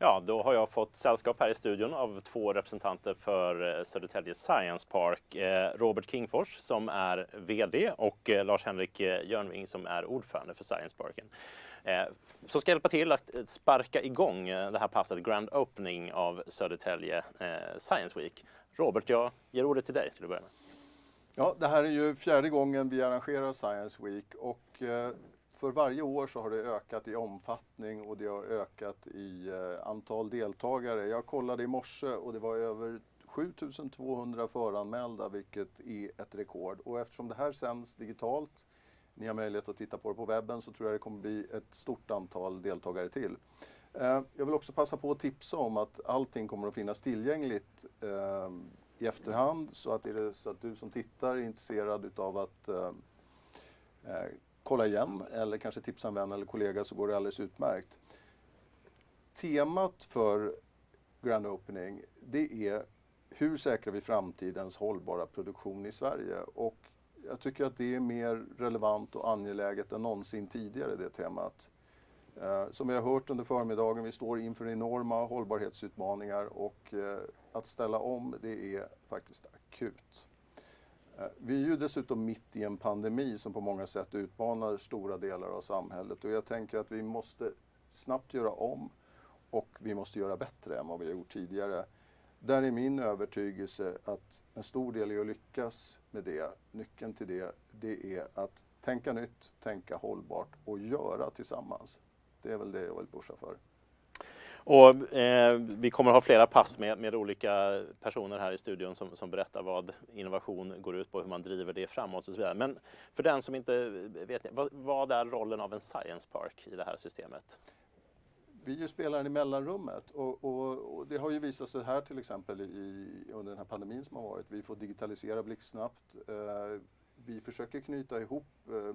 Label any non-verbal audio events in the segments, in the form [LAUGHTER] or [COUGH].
Ja, då har jag fått sällskap här i studion av två representanter för eh, Södertälje Science Park. Eh, Robert Kingfors som är VD och eh, Lars-Henrik Jörnving som är ordförande för Science Parken. Som ska hjälpa till att sparka igång det här passet, Grand Opening av Södertälje Science Week. Robert, jag ger ordet till dig till att börja med. Ja, det här är ju fjärde gången vi arrangerar Science Week och för varje år så har det ökat i omfattning och det har ökat i eh, antal deltagare. Jag kollade i morse och det var över 7200 föranmälda vilket är ett rekord. Och eftersom det här sänds digitalt, ni har möjlighet att titta på det på webben, så tror jag det kommer bli ett stort antal deltagare till. Eh, jag vill också passa på att tipsa om att allting kommer att finnas tillgängligt eh, i efterhand så att, är det så att du som tittar är intresserad utav att kolla igen eller kanske tipsa en vän eller kollega så går det alldeles utmärkt. Temat för Grand Opening det är hur säkrar vi framtidens hållbara produktion i Sverige? Och jag tycker att det är mer relevant och angeläget än någonsin tidigare det temat. Eh, som vi har hört under förmiddagen, vi står inför enorma hållbarhetsutmaningar och eh, att ställa om det är faktiskt akut. Eh, vi är ju dessutom mitt i en pandemi som på många sätt utmanar stora delar av samhället och jag tänker att vi måste snabbt göra om och vi måste göra bättre än vad vi har gjort tidigare. Där är min övertygelse att en stor del i att lyckas med det, nyckeln till det, det är att tänka nytt, tänka hållbart och göra tillsammans. Det är väl det jag vill pusha för. Och, eh, vi kommer att ha flera pass med, med olika personer här i studion som, som berättar vad innovation går ut på, hur man driver det framåt och så vidare. Men för den som inte vet, vad, vad är rollen av en science park i det här systemet? vi är ju spelaren i mellanrummet och, och, och, det har ju visat sig här till exempel i, under den här pandemin som har varit. Vi får digitalisera blixtsnabbt. Eh, vi försöker knyta ihop eh,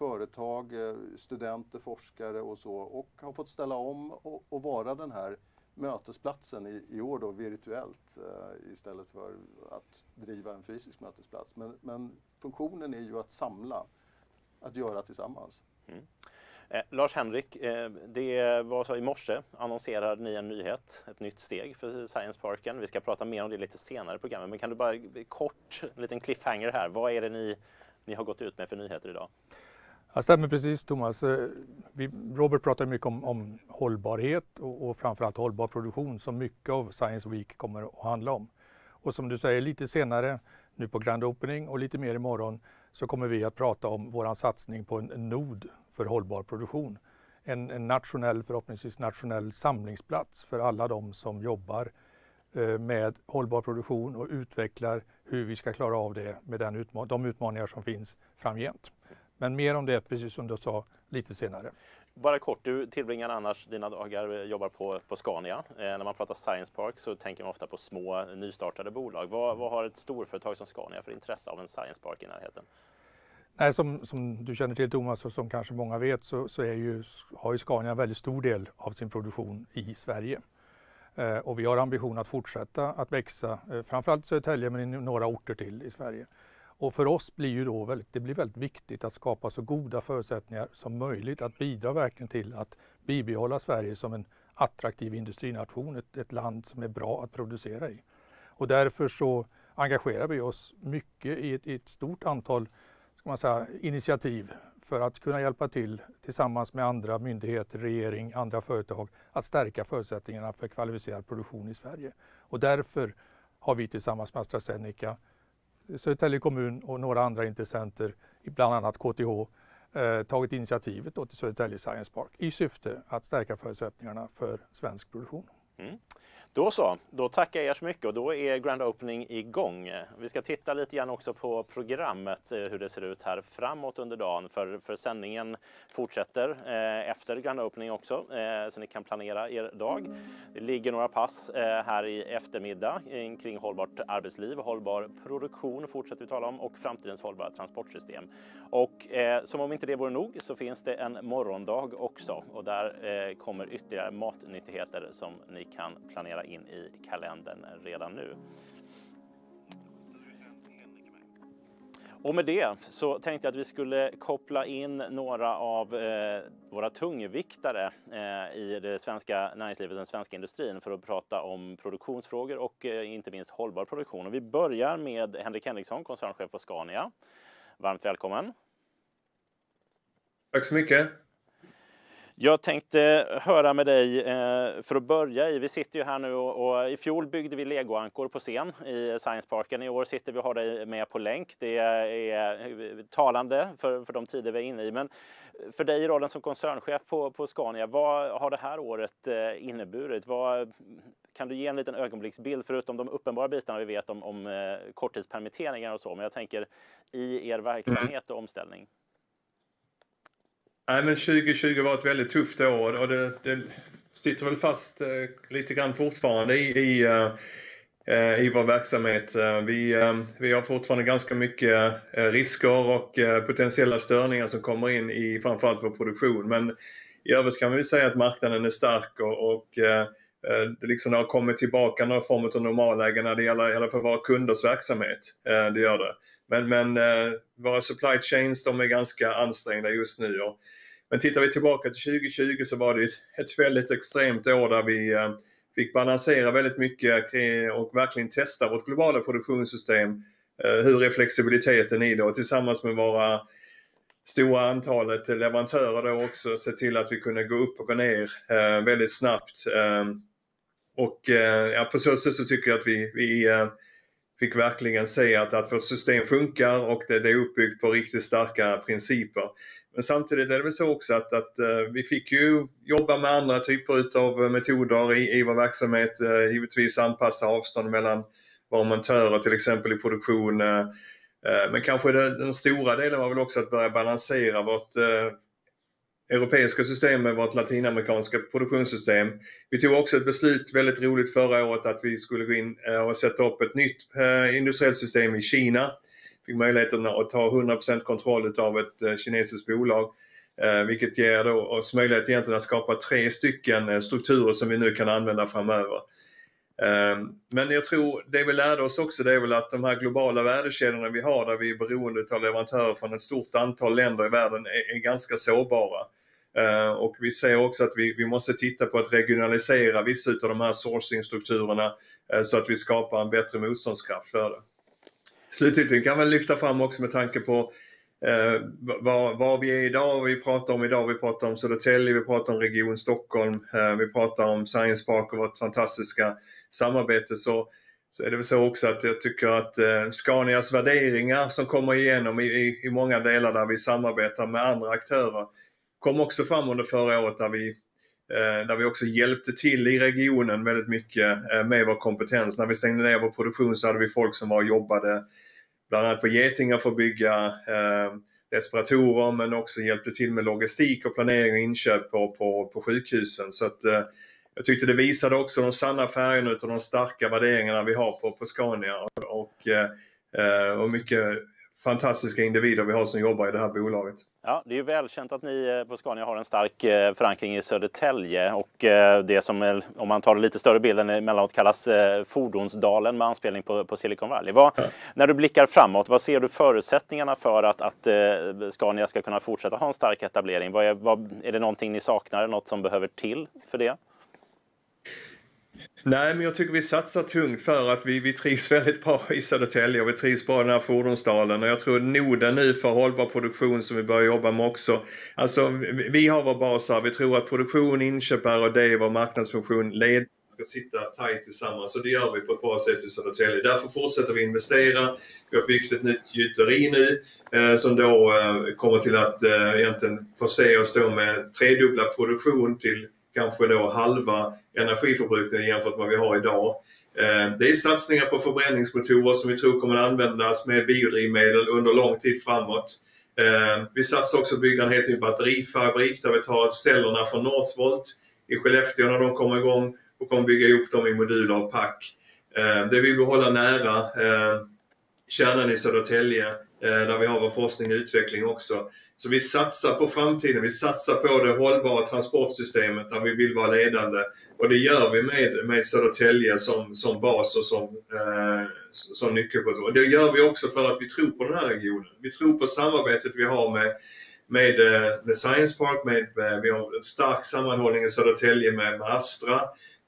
företag, eh, studenter, forskare och så och har fått ställa om och, och vara den här mötesplatsen i, i år då virtuellt eh, istället för att driva en fysisk mötesplats. Men, men, funktionen är ju att samla, att göra tillsammans. Mm. Eh, Lars-Henrik, eh, det var så i morse annonserade ni en nyhet, ett nytt steg för Science Parken. Vi ska prata mer om det lite senare i programmet, men kan du bara kort, en liten cliffhanger här. Vad är det ni, ni har gått ut med för nyheter idag? Ja, stämmer precis Thomas. Eh, vi, Robert pratar mycket om, om hållbarhet och, och framförallt hållbar produktion som mycket av Science Week kommer att handla om. Och som du säger lite senare nu på Grand Opening och lite mer imorgon så kommer vi att prata om våran satsning på en, en nod för hållbar produktion. En, en, nationell, förhoppningsvis nationell samlingsplats för alla de som jobbar eh, med hållbar produktion och utvecklar hur vi ska klara av det med den utma de utmaningar som finns framgent. Men mer om det, precis som du sa, lite senare. Bara kort, du tillbringar annars dina dagar, jobbar på, på Scania. Eh, när man pratar Science Park så tänker man ofta på små nystartade bolag. Vad, vad har ett storföretag som Scania för intresse av en Science Park i närheten? Nej, som, som du känner till Thomas och som kanske många vet så, så ju, har ju Scania en väldigt stor del av sin produktion i Sverige. Eh, och vi har ambition att fortsätta att växa, eh, framförallt i Södertälje men i några orter till i Sverige. Och för oss blir ju då väldigt, det blir väldigt viktigt att skapa så goda förutsättningar som möjligt att bidra verkligen till att bibehålla Sverige som en attraktiv industrination, ett, ett land som är bra att producera i. Och därför så engagerar vi oss mycket i ett, i ett stort antal ska man säga, initiativ för att kunna hjälpa till tillsammans med andra myndigheter, regering, andra företag att stärka förutsättningarna för kvalificerad produktion i Sverige. Och därför har vi tillsammans med AstraZeneca Södertälje kommun och några andra intressenter, bland annat KTH, eh, tagit initiativet till Södertälje Science Park i syfte att stärka förutsättningarna för svensk produktion. Mm. Då så, då tackar jag er så mycket och då är Grand Opening igång. Vi ska titta lite grann också på programmet, eh, hur det ser ut här framåt under dagen, för, för sändningen fortsätter eh, efter Grand Opening också, eh, så ni kan planera er dag. Det ligger några pass eh, här i eftermiddag kring hållbart arbetsliv, hållbar produktion fortsätter vi tala om och framtidens hållbara transportsystem. Och eh, som om inte det vore nog så finns det en morgondag också och där eh, kommer ytterligare matnyttigheter som ni kan planera planera in i kalendern redan nu. Och med det så tänkte jag att vi skulle koppla in några av eh, våra tungviktare eh, i det svenska näringslivet, den svenska industrin för att prata om produktionsfrågor och eh, inte minst hållbar produktion. Och vi börjar med Henrik Henriksson, koncernchef på Scania. Varmt välkommen! Tack så mycket! Jag tänkte höra med dig eh, för att börja i, vi sitter ju här nu och, och i fjol byggde vi legoankor på scen i Science Parken. I år sitter vi och har dig med på länk. Det är talande för, för de tider vi är inne i. Men för dig i rollen som koncernchef på, på Scania, vad har det här året eh, inneburit? Vad, kan du ge en liten ögonblicksbild, förutom de uppenbara bitarna vi vet om, om eh, korttidspermitteringar och så, men jag tänker i er verksamhet och omställning? Nej, men 2020 var ett väldigt tufft år och det, det sitter väl fast eh, lite grann fortfarande i, i, eh, eh i vår verksamhet. Eh, vi, eh, vi har fortfarande ganska mycket eh, risker och eh, potentiella störningar som kommer in i framförallt vår produktion. Men i övrigt kan vi säga att marknaden är stark och, och eh, det liksom har kommit tillbaka några former av normalläge när det gäller i alla fall våra kunders verksamhet. Det gör det. Men, men våra supply chains de är ganska ansträngda just nu. Och men tittar vi tillbaka till 2020 så var det ett väldigt extremt år där vi eh, fick balansera väldigt mycket och verkligen testa vårt globala produktionssystem. Eh, hur är flexibiliteten i det och tillsammans med våra stora antalet leverantörer då också se till att vi kunde gå upp och gå ner eh, väldigt snabbt. Eh, och eh, ja, på så sätt så tycker jag att vi, vi eh, fick verkligen se att, att vårt system funkar och det, det är uppbyggt på riktigt starka principer. Men samtidigt är det väl så också att, att uh, vi fick ju jobba med andra typer av eh, metoder i, i vår verksamhet. Uh, givetvis anpassa avstånd mellan våra montörer till exempel i produktion. Uh, men kanske det, den stora delen var väl också att börja balansera vårt europeiska system med vårt latinamerikanska produktionssystem. Vi tog också ett beslut, väldigt roligt förra året, att vi skulle gå in och sätta upp ett nytt industriellt system i Kina fick möjligheten att ta 100% kontroll av ett eh, kinesiskt bolag. Eh, vilket ger då oss möjlighet egentligen att skapa tre stycken eh, strukturer som vi nu kan använda framöver. Men jag tror det vi lärde oss också det är väl att de här globala värdekedjorna vi har där vi är beroende av leverantörer från ett stort antal länder i världen är, är ganska sårbara. Och vi ser också att vi, vi måste titta på att regionalisera vissa av de här sourcingstrukturerna så att vi skapar en bättre motståndskraft för det. Slutligen kan man lyfta fram också med tanke på eh, var, var, vi är idag, vi pratar om idag, vi pratar om Södertälje, vi pratar om Region Stockholm, eh, vi pratar om Science Park och vårt fantastiska samarbete. Så, så är det väl så också att jag tycker att eh, Scanias värderingar som kommer igenom i, i, i många delar där vi samarbetar med andra aktörer kom också fram under förra året där vi Eh, där vi också hjälpte till i regionen väldigt mycket eh, med vår kompetens. När vi stängde ner vår produktion så hade vi folk som var och jobbade bland annat på Getingar för att bygga eh, respiratorer men också hjälpte till med logistik och planering och inköp på, på, på sjukhusen. Så att, eh, jag tyckte det visade också de sanna färgerna och de starka värderingarna vi har på, på Scania och, och, eh, och mycket fantastiska individer vi har som jobbar i det här bolaget. Ja, det är ju välkänt att ni eh, på Scania har en stark eh, förankring i Södertälje och eh, det som, om man tar det lite större bilden, emellanåt kallas Fordonsdalen med anspelning på, på Silicon Valley. Vad. När du blickar framåt, vad ser du förutsättningarna för att, att Scania ska kunna fortsätta ha en stark etablering? Vad är, vad, är det någonting ni saknar, något som behöver till för det? Nej, men jag tycker vi satsar tungt för att vi, vi trivs [LAUGHS] väldigt bra i Södertälje och vi trivs bra i den här fordonsdalen. Och jag tror noden nu för hållbar produktion som vi börjar jobba med också. Alltså, vi har vår bas här. Vi tror att produktion, inköp, R&D vår marknadsfunktion, led ska sitta tajt tillsammans och det gör vi på ett bra sätt i Södertälje. Därför fortsätter vi investera. Vi har byggt ett nytt gjuteri nu eh, som då eh, kommer till att eh, egentligen förse oss då med tredubbla produktion till kanske då halva energiförbrukningen jämfört med vad vi har idag. Eh, det är satsningar på förbränningsmotorer som vi tror kommer att användas med biodrivmedel under lång tid framåt. Eh, vi satsar också på att bygga en helt ny batterifabrik där vi tar cellerna från Northvolt i Skellefteå när de kommer igång och kommer bygga ihop dem i moduler och pack. Eh, det vill vi hålla nära kärnan i Södertälje där vi har vår forskning och utveckling också. Så vi satsar på framtiden, vi satsar på det hållbara transportsystemet där vi vill vara ledande. Och det gör vi med, med Södertälje som, som bas och som, eh, som nyckelposition. Och det gör vi också för att vi tror på den här regionen. Vi tror på samarbetet vi har med, med, eh, med Science Park, med, med, vi har en stark sammanhållning i Södertälje med, med Astra.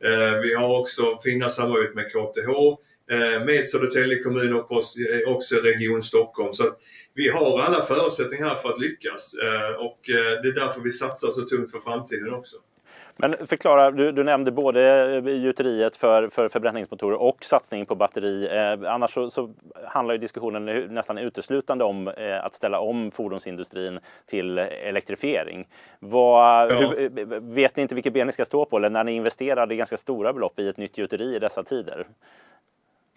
Eh, vi har också fina samarbete med KTH, eh, med Södertälje kommun och eh, också Region Stockholm. Så vi har alla förutsättningar för att lyckas eh, och det är därför vi satsar så tungt för framtiden också. Men förklara, du, du nämnde både gjuteriet för, för förbränningsmotorer och satsning på batteri. Eh, annars så, så, handlar ju diskussionen nästan uteslutande om eh, att ställa om fordonsindustrin till elektrifiering. Vad, ja. hur, vet ni inte vilket ben ni ska stå på eller när ni investerade ganska stora belopp i ett nytt gjuteri i dessa tider?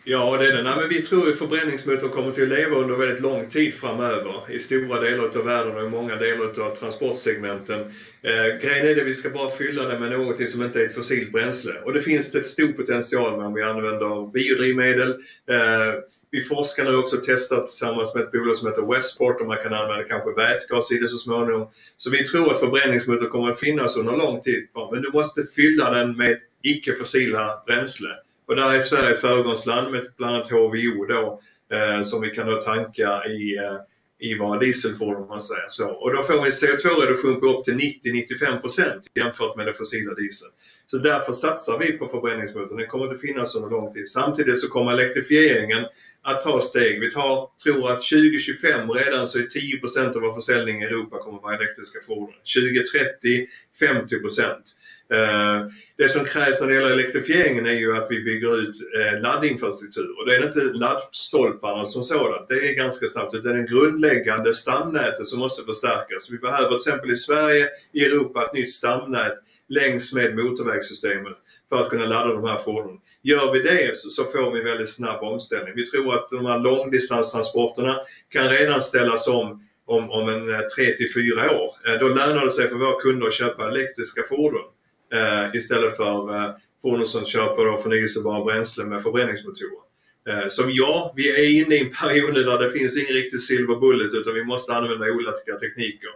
Ja, det är det. Nej, men vi tror att förbränningsmotorn kommer till att leva under väldigt lång tid framöver i stora delar av världen och i många delar av transportsegmenten. Eh, grejen är att vi ska bara fylla det med någonting som inte är ett fossilt bränsle. Och det finns det stor potential med om vi använder biodrivmedel. Eh, vi forskar nu också testat tillsammans med ett bolag som heter Westport och man kan använda kanske vätgas i det så småningom. Så vi tror att förbränningsmotorn kommer att finnas under lång tid. Men du måste fylla den med icke-fossila bränsle. Och där är Sverige ett föregångsland med bland annat HVO då, eh, som vi kan då tanka i, eh, i våra dieselfordon om man säger så. Och då får vi CO2-reduktion på upp till 90-95% jämfört med den fossila dieseln. Så därför satsar vi på förbränningsmotorn. Den kommer att finnas under lång tid. Samtidigt så kommer elektrifieringen att ta steg. Vi tar, tror att 2025 redan så är 10% av vår försäljning i Europa kommer att vara elektriska fordon. 2030 50%. Eh, det som krävs när det gäller elektrifieringen är ju att vi bygger ut eh, laddinfrastruktur och det är inte laddstolparna som sådant, det är ganska snabbt, utan det är den grundläggande stamnätet som måste förstärkas. Vi behöver till exempel i Sverige, i Europa, ett nytt stamnät längs med motorvägssystemet för att kunna ladda de här fordonen. Gör vi det så, får vi en väldigt snabb omställning. Vi tror att de här långdistanstransporterna kan redan ställas om om, om en eh, 3 till 4 år. Då lönar det sig för våra kunder att köpa elektriska fordon eh, istället för eh, fordon som köper förnyelsebara bränslen med förbränningsmotorer. Eh, så ja, vi är inne i en period där det finns ingen riktig silver bullet utan vi måste använda olika tekniker.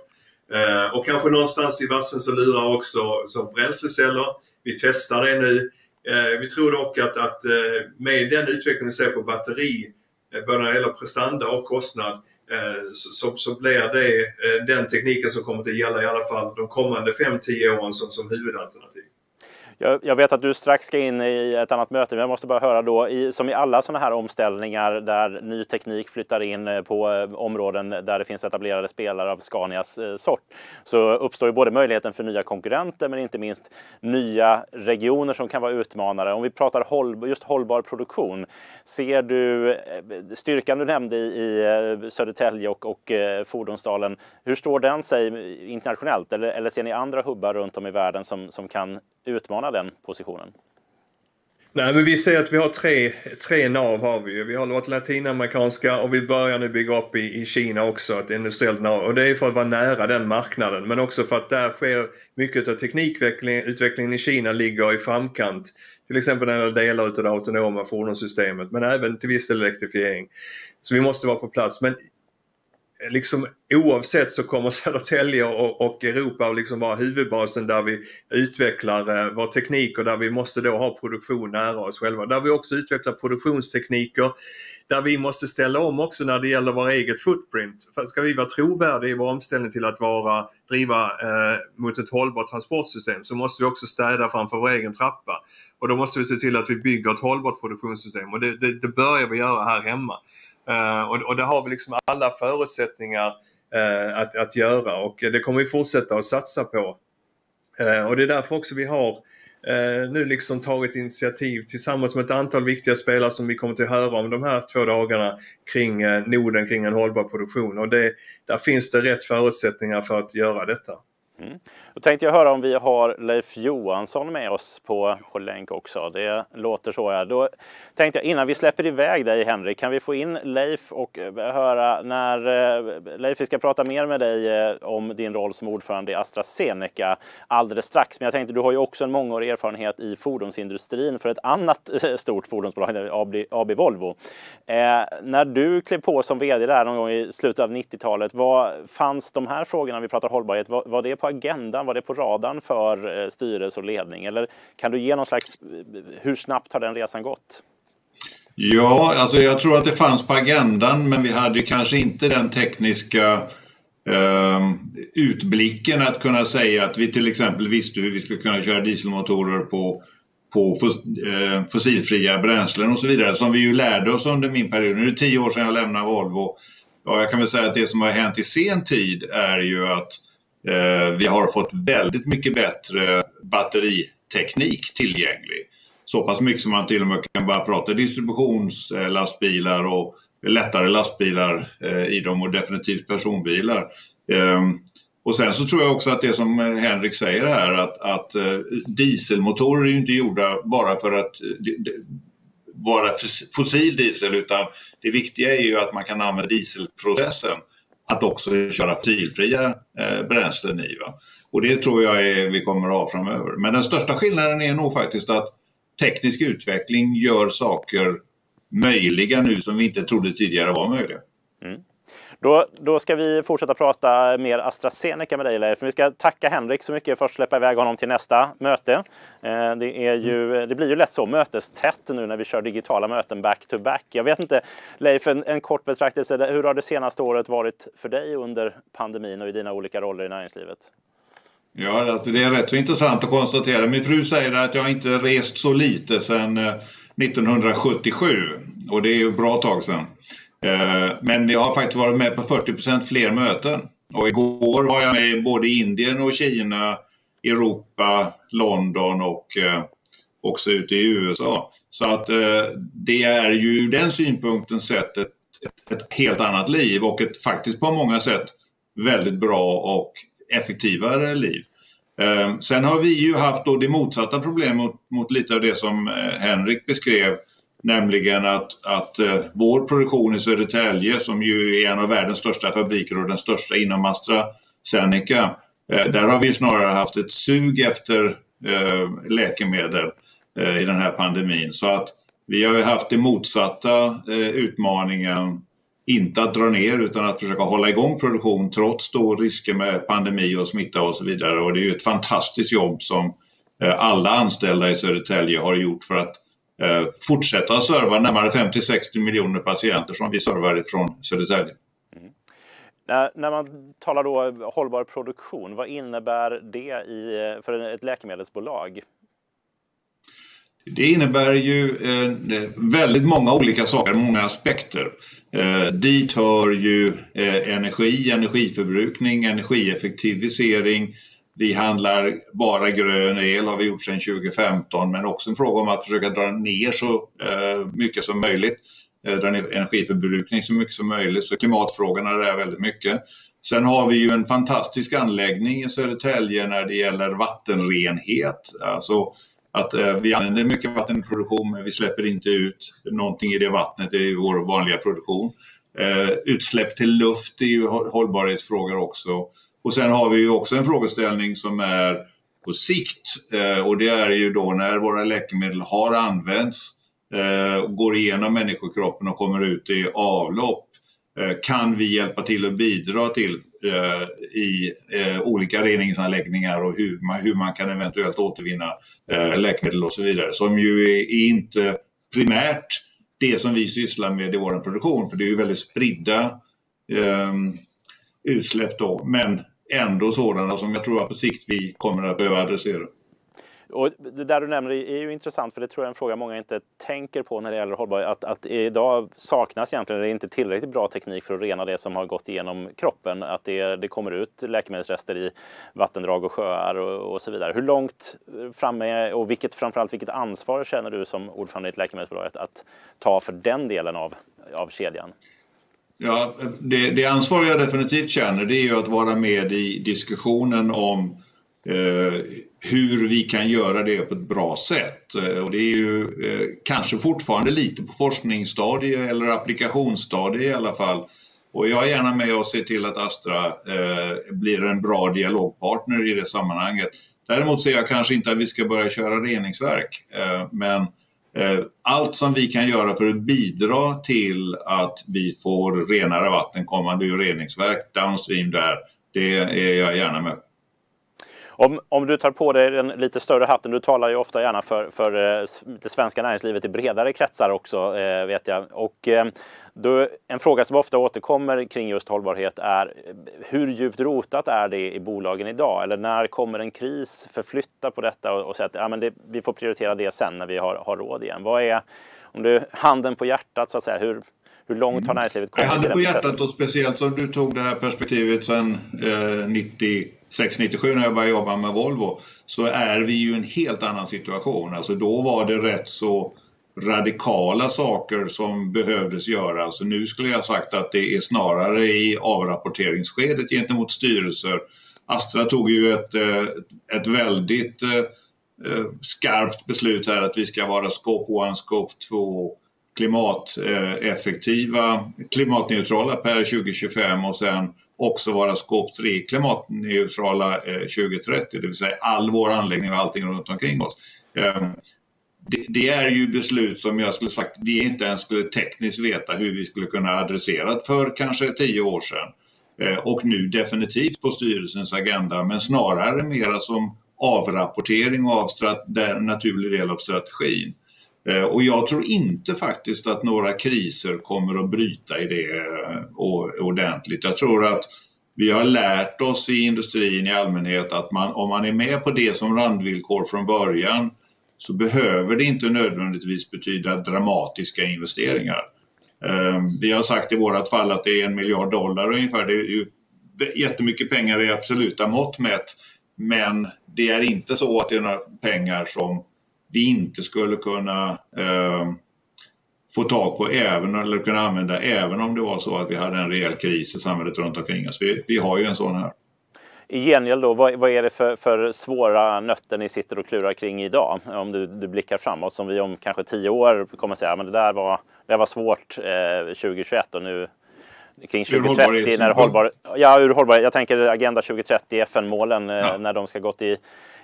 Eh, och kanske någonstans i vassen så lurar också som bränsleceller. Vi testar det nu. Eh, vi tror dock att, att eh, med den utveckling vi ser på batteri, eh, både när det gäller prestanda och kostnad, Eh, så, så blir det eh, den tekniken som kommer att gälla i alla fall de kommande 5-10 åren som, som huvudalternativ. Jag, jag, vet att du strax ska in i ett annat möte, men jag måste bara höra då, i, som i alla sådana här omställningar där ny teknik flyttar in eh, på eh, områden där det finns etablerade spelare av Scanias eh, sort, så uppstår ju både möjligheten för nya konkurrenter, men inte minst nya regioner som kan vara utmanare. Om vi pratar håll, just hållbar produktion, ser du eh, styrkan du nämnde i, i eh, Södertälje och, och Fordonsdalen, hur står den sig internationellt? Eller, eller ser ni andra hubbar runt om i världen som, som kan utmana den positionen? Nej, men vi ser att vi har tre, tre nav har vi Vi har vårt latinamerikanska och vi börjar nu bygga upp i, i Kina också ett industriellt nav. Och det är för att vara nära den marknaden men också för att där sker mycket av teknikutvecklingen i Kina ligger i framkant. Till exempel när det gäller delar av det autonoma fordonssystemet men även till viss del elektrifiering. Så vi måste vara på plats. Men liksom oavsett så kommer [LAUGHS] Södertälje och, och Europa att liksom vara huvudbasen där vi utvecklar eh, vår teknik och där vi måste då ha produktion nära oss själva. Där vi också utvecklar produktionstekniker där vi måste ställa om också när det gäller vår eget footprint. För ska vi vara trovärdiga i vår omställning till att vara, driva eh, mot ett hållbart transportsystem så måste vi också städa framför vår egen trappa. Och då måste vi se till att vi bygger ett hållbart produktionssystem och det, det, det börjar vi göra här hemma. Eh, och, och det har vi liksom alla förutsättningar eh, att, att göra och det kommer vi fortsätta att satsa på. Eh, och det är därför också vi har nu liksom tagit initiativ tillsammans med ett antal viktiga spelare som vi kommer att höra om de här två dagarna kring Norden, kring en hållbar produktion. Och det, där finns det rätt förutsättningar för att göra detta. Mm. Då tänkte jag höra om vi har Leif Johansson med oss på, på länk också. Det låter så. Ja. Då tänkte jag innan vi släpper iväg dig Henrik, kan vi få in Leif och eh, höra när eh, Leif, vi ska prata mer med dig eh, om din roll som ordförande i AstraZeneca alldeles strax. Men jag tänkte, du har ju också en mångårig erfarenhet i fordonsindustrin för ett annat stort fordonsbolag, AB, AB Volvo. Eh, när du klev på som vd där någon gång i slutet av 90-talet, vad fanns de här frågorna, vi pratar hållbarhet, var, var det på agendan? Var det på radarn för eh, styrelse och ledning? Eller kan du ge någon slags, eh, hur snabbt har den resan gått? Ja, alltså jag tror att det fanns på agendan men vi hade kanske inte den tekniska eh, utblicken att kunna säga att vi till exempel visste hur vi skulle kunna köra dieselmotorer på, på eh, fossilfria bränslen och så vidare som vi ju lärde oss under min period. Nu är det tio år sedan jag lämnade Volvo. Ja, jag kan väl säga att det som har hänt i sen tid är ju att Eh, Eh, vi har fått väldigt mycket bättre batteriteknik tillgänglig. Så pass mycket som man till och med kan börja prata distributionslastbilar och lättare lastbilar eh, i dem och definitivt personbilar. Ehm, och sen så tror jag också att det som Henrik säger här att, att eh, dieselmotorer är ju inte gjorda bara för att vara fossil diesel utan det viktiga är ju att man kan använda dieselprocessen att också köra fossilfria eh, bränslen i. Va? Och det tror jag är, vi kommer att ha framöver. Men den största skillnaden är nog faktiskt att teknisk utveckling gör saker möjliga nu som vi inte trodde tidigare var möjliga. Mm. Då, då ska vi fortsätta prata mer AstraZeneca med dig Leif. Vi ska tacka Henrik så mycket för att släppa iväg honom till nästa möte. Eh, det, är ju, det blir ju lätt så mötestätt nu när vi kör digitala möten back to back. Jag vet inte, Leif, en, en kort betraktelse. Hur har det senaste året varit för dig under pandemin och i dina olika roller i näringslivet? Ja, alltså det är rätt så intressant att konstatera. Min fru säger att jag inte rest så lite sedan eh, 1977 och det är ju ett bra tag sedan. Eh, men jag har faktiskt varit med på 40% fler möten. Och igår var jag med både i Indien och Kina, Europa, London och eh, också ute i USA. Så att eh, det är ju ur den synpunkten sett ett, ett, ett, helt annat liv och ett faktiskt på många sätt väldigt bra och effektivare liv. Sen har vi ju haft då det motsatta problemet mot, mot lite av det som Henrik beskrev Nämligen att, att eh, vår produktion i Södertälje som ju är en av världens största fabriker och den största inom AstraZeneca. Eh, där har vi snarare haft ett sug efter eh, läkemedel i den här pandemin. Så att vi har haft den motsatta utmaningen inte att dra ner utan att försöka hålla igång produktion trots då risker med pandemi och smitta och så vidare. Och det är ju ett fantastiskt jobb som alla anställda i Södertälje har gjort för att fortsätta serva närmare 50-60 miljoner patienter som vi servar från Södertälje. Mm. När, när, man talar då hållbar produktion, vad innebär det i, för ett läkemedelsbolag? Det innebär ju eh, väldigt många olika saker, många aspekter. Eh, dit hör ju eh, energi, energiförbrukning, energieffektivisering, vi handlar bara grön el har vi gjort sedan 2015 men också en fråga om att försöka dra ner så eh, mycket som möjligt. Eh, dra ner energiförbrukning så mycket som möjligt. Så klimatfrågorna är väldigt mycket. Sen har vi ju en fantastisk anläggning i Södertälje när det gäller vattenrenhet. Alltså att eh, vi använder mycket vattenproduktion men vi släpper inte ut någonting i det vattnet i vår vanliga produktion. Utsläpp till luft är ju hållbarhetsfrågor också. Och sen har vi ju också en frågeställning som är på sikt eh, och det är ju då när våra läkemedel har använts, eh, går igenom människokroppen och kommer ut i avlopp. Eh, kan vi hjälpa till och bidra till eh, i eh, olika reningsanläggningar och hur man, hur man kan eventuellt återvinna eh, läkemedel och så vidare. Som ju är inte primärt det som vi sysslar med i vår produktion för det är ju väldigt spridda ehm, utsläpp då. Men ändå sådana som jag tror att på sikt vi kommer att behöva adressera. Och det där du nämner är ju intressant för det tror jag är en fråga många inte tänker på när det gäller hållbarhet. Att, att idag saknas egentligen, det är inte tillräckligt bra teknik för att rena det som har gått igenom kroppen. Att det, det kommer ut läkemedelsrester i vattendrag och sjöar och, och så vidare. Hur långt framme och vilket, framförallt vilket ansvar känner du som ordförande i ett läkemedelsbolag att, att ta för den delen av, av kedjan? Ja, det, det ansvar jag definitivt känner det är ju att vara med i diskussionen om eh, hur vi kan göra det på ett bra sätt. Eh, och det är ju eh, kanske fortfarande lite på forskningsstadie eller applikationsstadie i alla fall. Och jag är gärna med och ser till att Astra eh, blir en bra dialogpartner i det sammanhanget. Däremot ser jag kanske inte att vi ska börja köra reningsverk. Eh, men Eh, allt som vi kan göra för att bidra till att vi får renare vatten kommande ur reningsverk downstream där, det är jag gärna med. Om, om du tar på dig den lite större hatten, du talar ju ofta gärna för, för eh, det svenska näringslivet i bredare kretsar också, eh, vet jag. Och då, en fråga som ofta återkommer kring just hållbarhet är hur djupt rotat är det i bolagen idag? Eller när kommer en kris förflytta på detta och, och säga att ja, men det, vi får prioritera det sen när vi har, har råd igen? Vad är, om du handen på hjärtat så att säga, hur, hur långt har näringslivet kommit? Handen på hjärtat och speciellt som du tog det här perspektivet sedan eh, 96-97 när jag började jobba med Volvo så är vi ju i en helt annan situation. Alltså då var det rätt så radikala saker som behövdes göras. Så nu skulle jag sagt att det är snarare i avrapporteringsskedet gentemot styrelser. Astra tog ju ett, eh, ett väldigt eh, eh, skarpt beslut här att vi ska vara scope 1, scope 2 klimateffektiva, klimatneutrala per 2025 och sen också vara scope 3 klimatneutrala 2030, det vill säga all vår anläggning och allting runt omkring oss. Ehm, det, det, är ju beslut som jag skulle sagt vi inte ens skulle tekniskt veta hur vi skulle kunna adressera för kanske tio år sedan. Eh, och nu definitivt på styrelsens agenda men snarare mera som avrapportering av en naturlig del av strategin. Eh, och jag tror inte faktiskt att några kriser kommer att bryta i det eh, ordentligt. Jag tror att vi har lärt oss i industrin i allmänhet att man, om man är med på det som randvillkor från början så behöver det inte nödvändigtvis betyda dramatiska investeringar. Ehm, vi har sagt i vårt fall att det är en miljard dollar ungefär. Det är ju jättemycket pengar i absoluta mått mätt. Men det är inte så att det är några pengar som vi inte skulle kunna eh, få tag på även, eller kunna använda även om det var så att vi hade en rejäl kris i samhället runt omkring oss. Vi, vi har ju en sån här. I gengäld då, vad, vad är det för, för, svåra nötter ni sitter och klurar kring idag? Om du, du blickar framåt som vi om kanske tio år kommer säga, men det där var, det var svårt eh, 2021 och nu kring 2030 när hållbar, ja, ur hållbar, jag tänker Agenda 2030, FN-målen, eh, ja. när de ska gått i,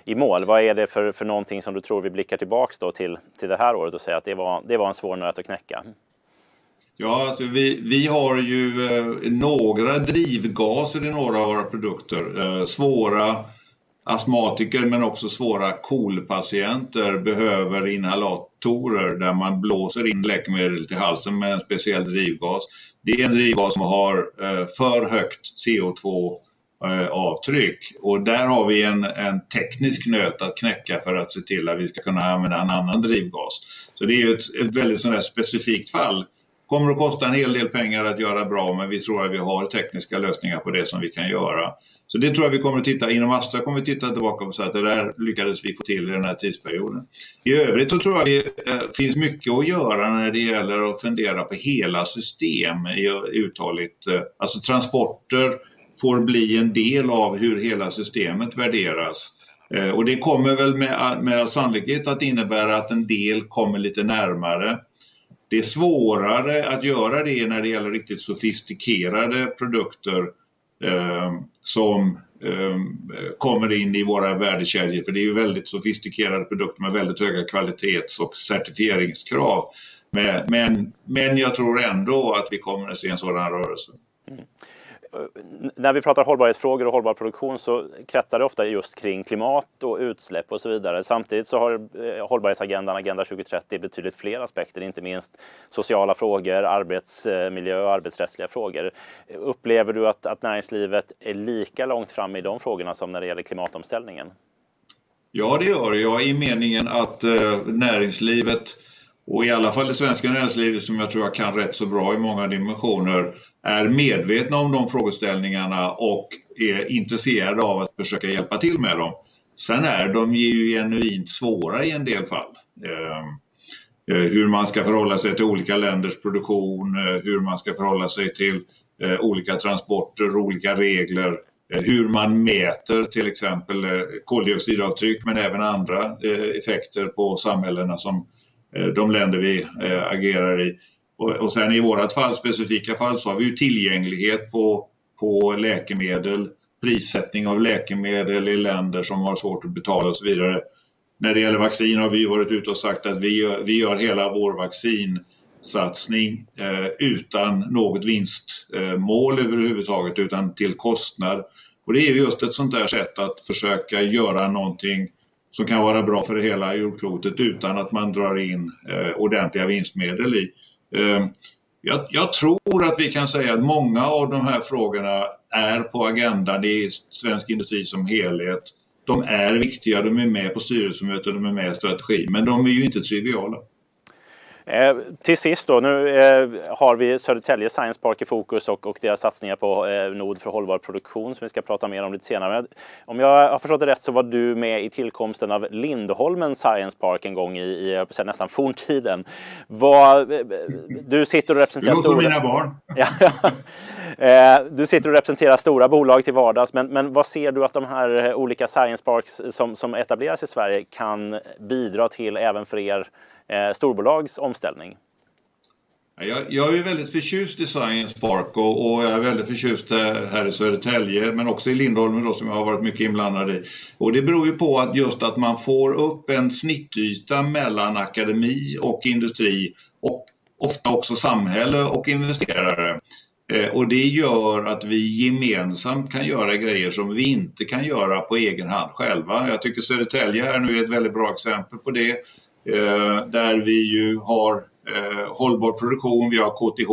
i mål. Vad är det för, för någonting som du tror vi blickar tillbaks då till, till det här året och säger att det var, det var en svår nöt att knäcka? Ja, alltså vi, vi har ju eh, några drivgaser i några av våra produkter. Eh, svåra astmatiker men också svåra KOL-patienter behöver inhalatorer där man blåser in läkemedel till halsen med en speciell drivgas. Det är en drivgas som har eh, för högt CO2 eh, avtryck och där har vi en, en teknisk nöt att knäcka för att se till att vi ska kunna använda en annan drivgas. Så det är ett, ett väldigt sådär specifikt fall kommer att kosta en hel del pengar att göra bra men vi tror att vi har tekniska lösningar på det som vi kan göra. Så det tror jag vi kommer att titta, inom Astra kommer vi titta tillbaka på så att det där lyckades vi få till i den här tidsperioden. I övrigt så tror jag det eh, finns mycket att göra när det gäller att fundera på hela system i uthålligt, eh, alltså transporter får bli en del av hur hela systemet värderas. Eh, och det kommer väl med, med sannolikhet att innebära att en del kommer lite närmare det är svårare att göra det när det gäller riktigt sofistikerade produkter eh, som eh, kommer in i våra värdekedjor. För det är ju väldigt sofistikerade produkter med väldigt höga kvalitets och certifieringskrav. Men, men, men jag tror ändå att vi kommer att se en sådan rörelse. Eh, när vi pratar hållbarhetsfrågor och hållbar produktion så kretsar det ofta just kring klimat och utsläpp och så vidare. Samtidigt så har eh, hållbarhetsagendan, Agenda 2030, betydligt fler aspekter, inte minst sociala frågor, arbetsmiljö och arbetsrättsliga frågor. Upplever du att, att näringslivet är lika långt fram i de frågorna som när det gäller klimatomställningen? Ja, det gör jag i meningen att eh, näringslivet och i alla fall det svenska näringslivet som jag tror jag kan rätt så bra i många dimensioner är medvetna om de frågeställningarna och är intresserade av att försöka hjälpa till med dem. Sen är de ju genuint svåra i en del fall. Eh, eh, hur man ska förhålla sig till olika länders produktion, eh, hur man ska förhålla sig till olika transporter, olika regler, hur man mäter till exempel koldioxidavtryck men även andra effekter på samhällena som de länder vi agerar i. Och, sen i vårt fall, specifika fall, så har vi ju tillgänglighet på, på läkemedel, prissättning av läkemedel i länder som har svårt att betala och så vidare. När det gäller vaccin har vi varit ute och sagt att vi gör, vi gör hela vår vaccinsatsning eh, utan något vinstmål eh, överhuvudtaget, utan till kostnad. Och det är just ett sånt där sätt att försöka göra någonting som kan vara bra för hela jordklotet utan att man drar in eh, ordentliga vinstmedel i. Ehm, jag, jag, tror att vi kan säga att många av de här frågorna är på agendan i svensk industri som helhet. De är viktiga, de är med på styrelsemöten, de är med i strategi, men de är ju inte triviala. Eh, till sist då, nu eh, har vi Södertälje Science Park i fokus och, och deras satsningar på eh, nod för hållbar produktion som vi ska prata mer om lite senare. Om jag har förstått det rätt så var du med i tillkomsten av Lindholmen Science Park en gång i, i nästan forntiden. Eh, du sitter och representerar... Du låter mina barn. [LAUGHS] ja, du sitter och representerar stora bolag till vardags, men, men vad ser du att de här olika Science Parks som, som etableras i Sverige kan bidra till även för er eh, storbolags omställning? Jag, jag, är väldigt förtjust i Science Park och, och, jag är väldigt förtjust eh, här i Södertälje men också i Lindholmen då, som jag har varit mycket inblandad i. Och det beror ju på att just att man får upp en snittyta mellan akademi och industri och ofta också samhälle och investerare. Eh, och det gör att vi gemensamt kan göra grejer som vi inte kan göra på egen hand själva. Jag tycker Södertälje här nu är ett väldigt bra exempel på det. Eh, där vi ju har eh, hållbar produktion, vi har KTH,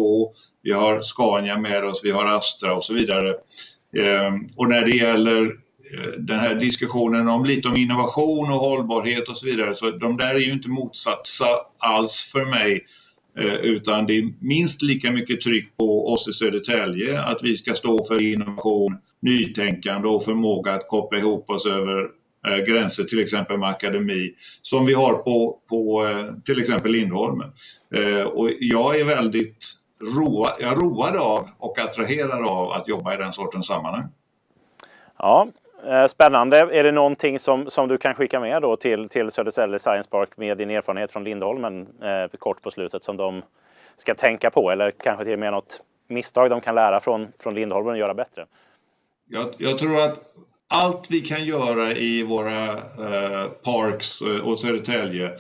vi har Scania med oss, vi har Astra och så vidare. Eh, och när det gäller eh, den här diskussionen om lite om innovation och hållbarhet och så vidare, så de där är ju inte motsatsa alls för mig. Eh, utan det är minst lika mycket tryck på oss i Södertälje att vi ska stå för innovation, nytänkande och förmåga att koppla ihop oss över gränser, till exempel med akademi, som vi har på, på eh, till exempel Lindholmen. Eh, och jag är väldigt road, jag road av och attraherad av att jobba i den sortens sammanhang. Ja, Spännande. Är det någonting som, som du kan skicka med då till, till Södertälje Science Park med din erfarenhet från Lindholmen eh, kort på slutet som de ska tänka på eller kanske till och med något misstag de kan lära från, från Lindholmen och göra bättre? Jag, jag tror att allt vi kan göra i våra eh, parks eh, och Södertälje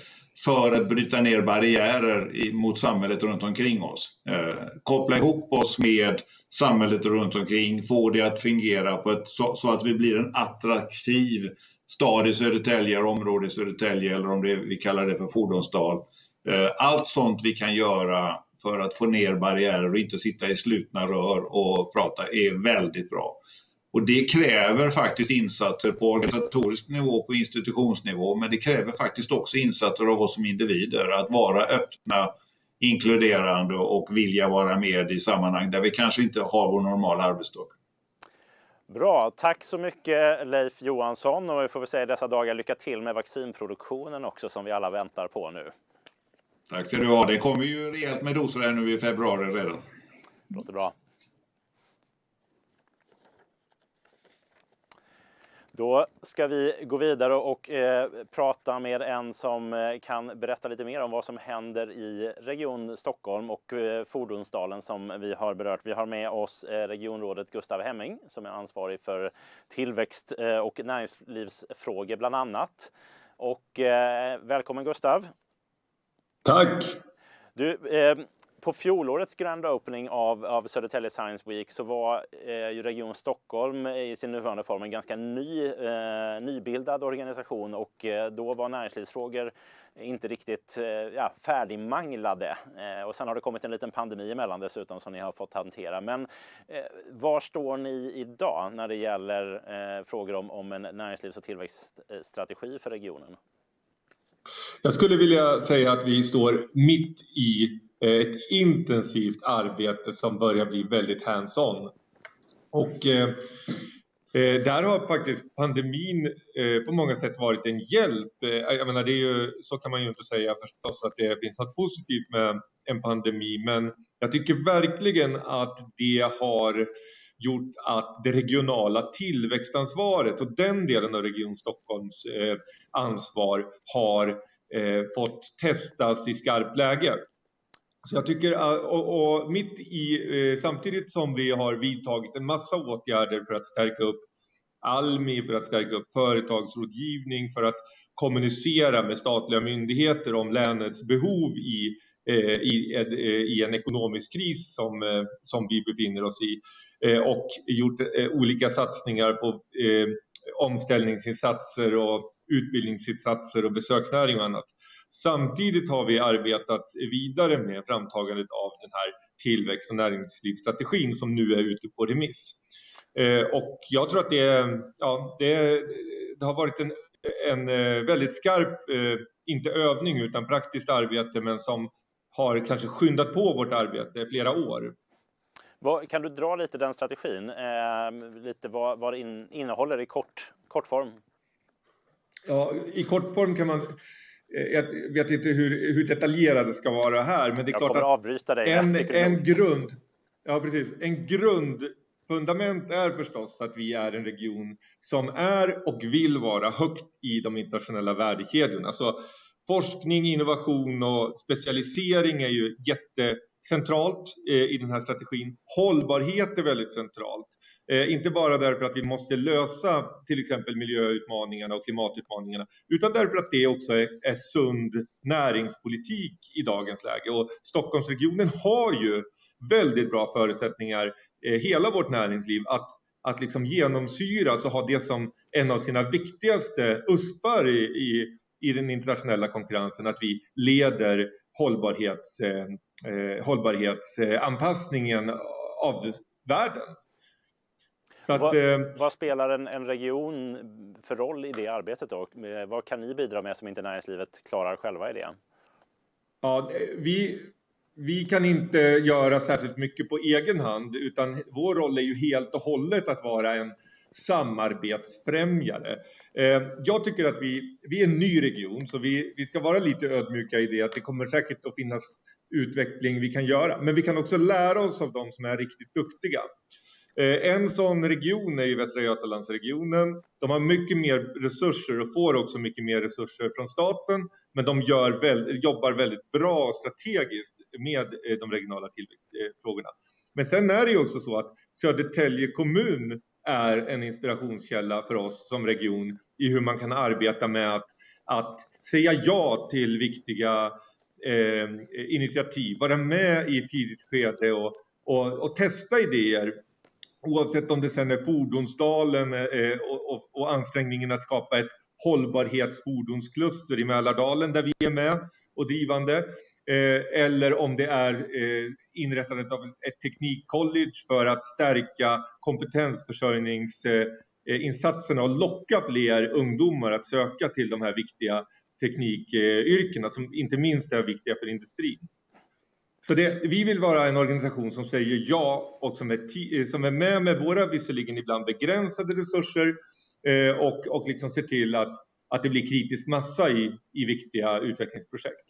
för att bryta ner barriärer mot samhället runt omkring oss. Eh, koppla ihop oss med samhället runt omkring, få det att fungera på ett, så, så, att vi blir en attraktiv stad i Södertälje, område i Södertälje eller om det, vi kallar det för fordonsdal. Eh, allt sånt vi kan göra för att få ner barriärer och inte sitta i slutna rör och prata är väldigt bra. Och det kräver faktiskt insatser på organisatorisk nivå, på institutionsnivå, men det kräver faktiskt också insatser av oss som individer. Att vara öppna, inkluderande och vilja vara med i sammanhang där vi kanske inte har vår normala arbetsdag. Bra, tack så mycket Leif Johansson och vi får väl säga dessa dagar lycka till med vaccinproduktionen också som vi alla väntar på nu. Tack ska du ha. Det kommer ju rejält med doser här nu i februari redan. Låter bra. Då ska vi gå vidare och eh, prata med en som eh, kan berätta lite mer om vad som händer i Region Stockholm och eh, Fordonsdalen som vi har berört. Vi har med oss eh, regionrådet Gustav Hemming som är ansvarig för tillväxt eh, och näringslivsfrågor bland annat. Och välkommen Gustav! Tack! Du, på fjolårets Grand Opening av, av Södertälje Science Week så var eh, Region Stockholm i sin nuvarande form en ganska ny, eh, nybildad organisation och eh, då var näringslivsfrågor inte riktigt eh, ja, färdigmanglade. Eh, och sen har det kommit en liten pandemi emellan dessutom som ni har fått hantera. Men eh, var står ni idag när det gäller eh, frågor om, om en näringslivs och tillväxtstrategi för regionen? Jag skulle vilja säga att vi står mitt i Eh, ett intensivt arbete som börjar bli väldigt hands-on. Och eh, eh, där har faktiskt pandemin eh, på många sätt varit en hjälp. Eh, jag menar, det är ju, så kan man ju inte säga förstås att det finns något positivt med en pandemi, men jag tycker verkligen att det har gjort att det regionala tillväxtansvaret och den delen av Region Stockholms eh, ansvar har eh, fått testas i skarpt läge. Så jag tycker, eh, och, och mitt i, eh, samtidigt som vi har vidtagit en massa åtgärder för att stärka upp Almi, för att stärka upp företagsrådgivning, för att kommunicera med statliga myndigheter om länets behov i, eh, i, i en ekonomisk kris som, som vi befinner oss i och gjort olika satsningar på omställningsinsatser och utbildningsinsatser och besöksnäring och annat. Samtidigt har vi arbetat vidare med framtagandet av den här tillväxt och näringslivsstrategin som nu är ute på remiss. Eh, och jag tror att det, ja, det, det har varit en, en eh, väldigt skarp, eh, inte övning utan praktiskt arbete men som har kanske skyndat på vårt arbete flera år. Kan du dra lite den strategin? Eh, lite vad, vad det in, innehåller i kort, kort form? Ja, I kort form kan man jag vet inte hur, hur detaljerad det ska vara här, men det är jag klart att avbryta dig. En, en grund, ja precis, en grundfundament är förstås att vi är en region som är och vill vara högt i de internationella värdekedjorna. Så forskning, innovation och specialisering är ju jättecentralt eh, i den här strategin. Hållbarhet är väldigt centralt. Eh, inte bara därför att vi måste lösa till exempel miljöutmaningarna och klimatutmaningarna, utan därför att det också är, är sund näringspolitik i dagens läge. Och Stockholmsregionen har ju väldigt bra förutsättningar, eh, hela vårt näringsliv, att, att liksom genomsyras och ha det som en av sina viktigaste uspar i, i, i den internationella konkurrensen, att vi leder hållbarhets, eh, eh hållbarhetsanpassningen av världen. Att, vad, eh, vad, spelar en, en, region för roll i det arbetet då? Eh, vad kan ni bidra med som inte näringslivet klarar själva i det? Ja, vi, vi kan inte göra särskilt mycket på egen hand utan vår roll är ju helt och hållet att vara en samarbetsfrämjare. Eh, jag tycker att vi, vi är en ny region så vi, vi ska vara lite ödmjuka i det att det kommer säkert att finnas utveckling vi kan göra. Men vi kan också lära oss av de som är riktigt duktiga. Eh, en sån region är ju Västra Götalandsregionen. De har mycket mer resurser och får också mycket mer resurser från staten. Men de väl, jobbar väldigt bra och strategiskt med eh, de regionala tillväxtfrågorna. Men sen är det ju också så att Södertälje kommun är en inspirationskälla för oss som region i hur man kan arbeta med att, att säga ja till viktiga eh, initiativ, vara med i ett tidigt skede och, och, och testa idéer Oavsett om det sen är Fordonsdalen eh, eh, och, ansträngningen att skapa ett hållbarhetsfordonskluster i Mälardalen där vi är med och drivande. Eh, eller om det är inrättandet av ett teknikcollege för att stärka kompetensförsörjningsinsatserna och locka fler ungdomar att söka till de här viktiga teknikyrkena som inte minst är viktiga för industrin. Så det, vi vill vara en organisation som säger ja och som är, eh, som är med med våra visserligen ibland begränsade resurser eh, och, och liksom ser till att, att det blir kritisk massa i, i viktiga utvecklingsprojekt.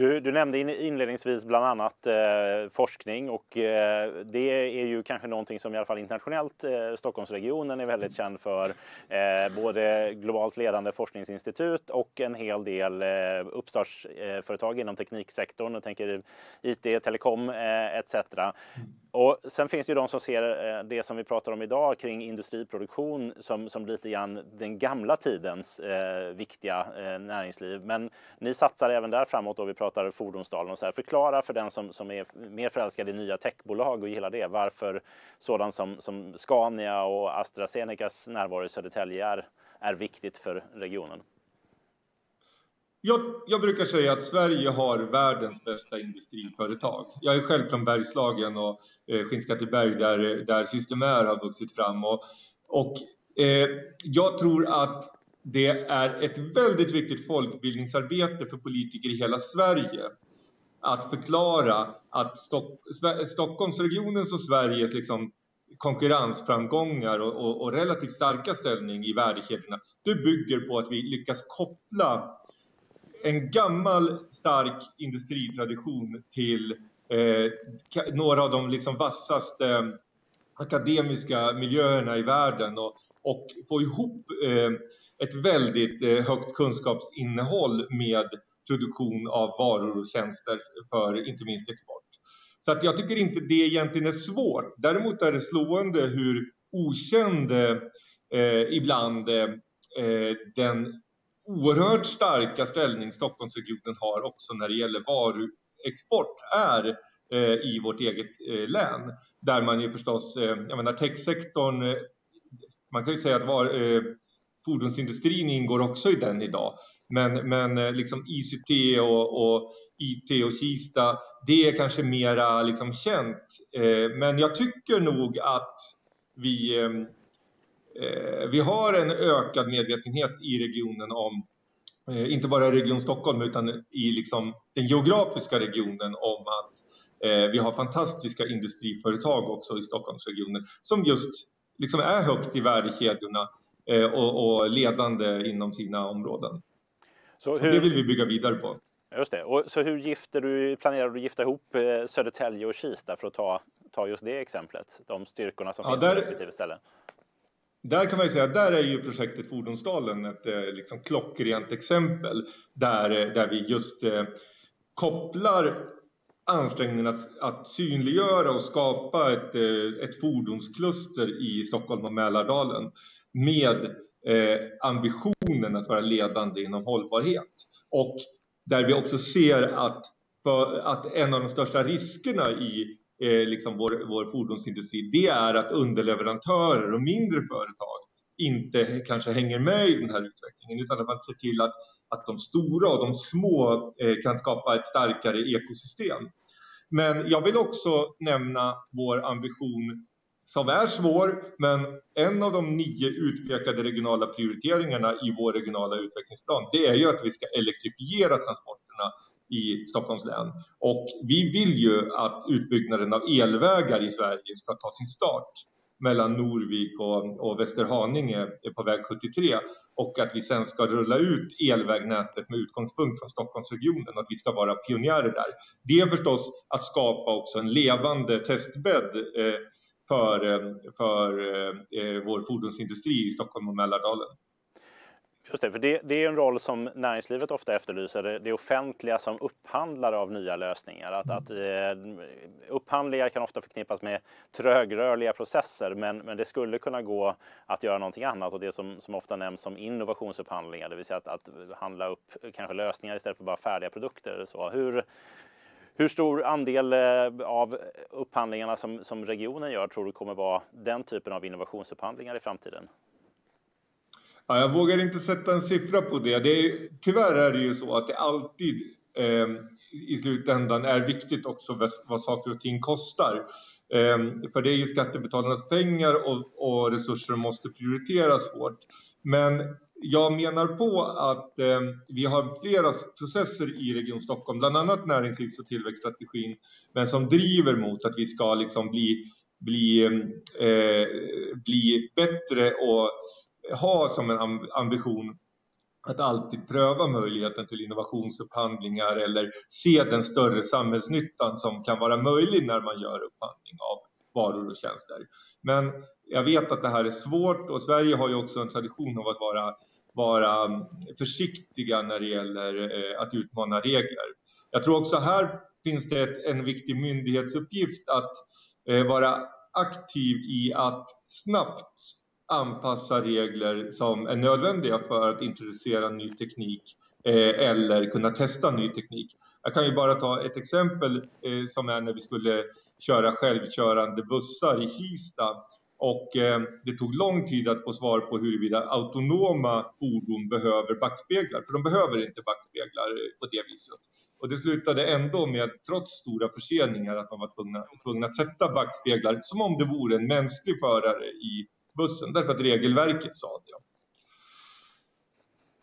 Du, du nämnde inledningsvis bland annat eh, forskning och eh, det är ju kanske någonting som i alla fall internationellt eh, Stockholmsregionen är väldigt känd för. Eh, både globalt ledande forskningsinstitut och en hel del eh, uppstartsföretag eh, inom tekniksektorn. Jag tänker IT, telekom eh, etc. Och sen finns det ju de som ser eh, det som vi pratar om idag kring industriproduktion som, som lite grann den gamla tidens eh, viktiga eh, näringsliv. Men ni satsar även där framåt och vi pratar Fordonsdalen och så här. Förklara för den som, som är mer förälskad i nya techbolag och gillar det varför sådant som, som Scania och AstraZenecas närvaro i Södertälje är, är viktigt för regionen. Jag, jag, brukar säga att Sverige har världens bästa industriföretag. Jag är själv från Bergslagen och eh, Skinnskatteberg där, där Systemair har vuxit fram. Och, och eh, jag tror att det är ett väldigt viktigt folkbildningsarbete för politiker i hela Sverige att förklara att Stock, Stockholmsregionens och Sveriges liksom, konkurrensframgångar och, och, och, relativt starka ställning i värdekedjorna, det bygger på att vi lyckas koppla en gammal stark industritradition till eh, några av de liksom vassaste eh, akademiska miljöerna i världen och, och få ihop eh, ett väldigt eh, högt kunskapsinnehåll med produktion av varor och tjänster för inte minst export. Så att jag tycker inte det egentligen är svårt. Däremot är det slående hur okänd eh, ibland eh, eh den oerhört starka ställning Stockholmsregionen har också när det gäller varuexport är eh, i vårt eget eh, län. Där man ju förstås, eh, jag menar techsektorn, man kan ju säga att var, fordonsindustrin ingår också i den idag. Men, men liksom ICT och, och IT och Kista, det är kanske mera liksom känt. Men jag tycker nog att vi vi har en ökad medvetenhet i regionen om, eh, inte bara Region Stockholm, utan i liksom den geografiska regionen om att eh, vi har fantastiska industriföretag också i Stockholmsregionen som just liksom är högt i värdekedjorna och, och ledande inom sina områden. Så hur... Det vill vi bygga vidare på. Just det. Och så hur gifter du, planerar du att gifta ihop Södertälje och Kista för att ta, ta just det exemplet? De styrkorna som ja, finns där... på respektive ställe. Där kan man ju säga, där är ju projektet Fordonsdalen ett eh, liksom, klockrent exempel där, eh, där vi just eh, kopplar ansträngningen att, att synliggöra och skapa ett, eh, ett fordonskluster i Stockholm och Mälardalen med eh, ambitionen att vara ledande inom hållbarhet. Och där vi också ser att, för, att en av de största riskerna i eh, liksom vår, vår fordonsindustri, det är att underleverantörer och mindre företag inte kanske hänger med i den här utvecklingen utan att man ser till att, att de stora och de små eh, kan skapa ett starkare ekosystem. Men jag vill också nämna vår ambition som är svår, men en av de nio utpekade regionala prioriteringarna i vår regionala utvecklingsplan, det är ju att vi ska elektrifiera transporterna i Stockholms län. Och vi vill ju att utbyggnaden av elvägar i Sverige ska ta sin start mellan Norvik och, och Västerhaninge på väg 73 och att vi sen ska rulla ut elvägnätet med utgångspunkt från Stockholmsregionen och att vi ska vara pionjärer där. Det är förstås att skapa också en levande testbädd eh, för, eh, för eh, eh, vår fordonsindustri i Stockholm och Mälardalen. Just det, för det, det, är en roll som näringslivet ofta efterlyser, det, det offentliga som upphandlare av nya lösningar. Att, att eh, upphandlingar kan ofta förknippas med trögrörliga processer, men, men det skulle kunna gå att göra någonting annat och det som, som ofta nämns som innovationsupphandlingar, det vill säga att, att handla upp kanske lösningar istället för bara färdiga produkter. Så hur, hur stor andel eh, av upphandlingarna som, som regionen gör tror du kommer vara den typen av innovationsupphandlingar i framtiden? Ja, jag vågar inte sätta en siffra på det. det är, tyvärr är det ju så att det alltid eh, i slutändan är viktigt också vad, vad saker och ting kostar. Eh, för det är ju skattebetalarnas pengar och, och resurser måste prioriteras hårt. Men jag menar på att eh, vi har flera processer i Region Stockholm, bland annat näringslivs och tillväxtstrategin, men som driver mot att vi ska liksom bli, bli, ehm, eh, bli bättre och ha som en ambition att alltid pröva möjligheten till innovationsupphandlingar eller se den större samhällsnyttan som kan vara möjlig när man gör upphandling av varor och tjänster. Men jag vet att det här är svårt och Sverige har ju också en tradition av att vara, vara försiktiga när det gäller eh, att utmana regler. Jag tror också här finns det ett, en viktig myndighetsuppgift att eh, vara aktiv i att snabbt anpassa regler som är nödvändiga för att introducera ny teknik eh, eller kunna testa ny teknik. Jag kan ju bara ta ett exempel eh, som är när vi skulle köra självkörande bussar i Kista och eh, det tog lång tid att få svar på huruvida autonoma fordon behöver backspeglar, för de behöver inte backspeglar eh, på det viset. Och det slutade ändå med, trots stora förseningar, att man var tvungna, tvungna att sätta backspeglar som om det vore en mänsklig förare i bussen därför att regelverket sa det.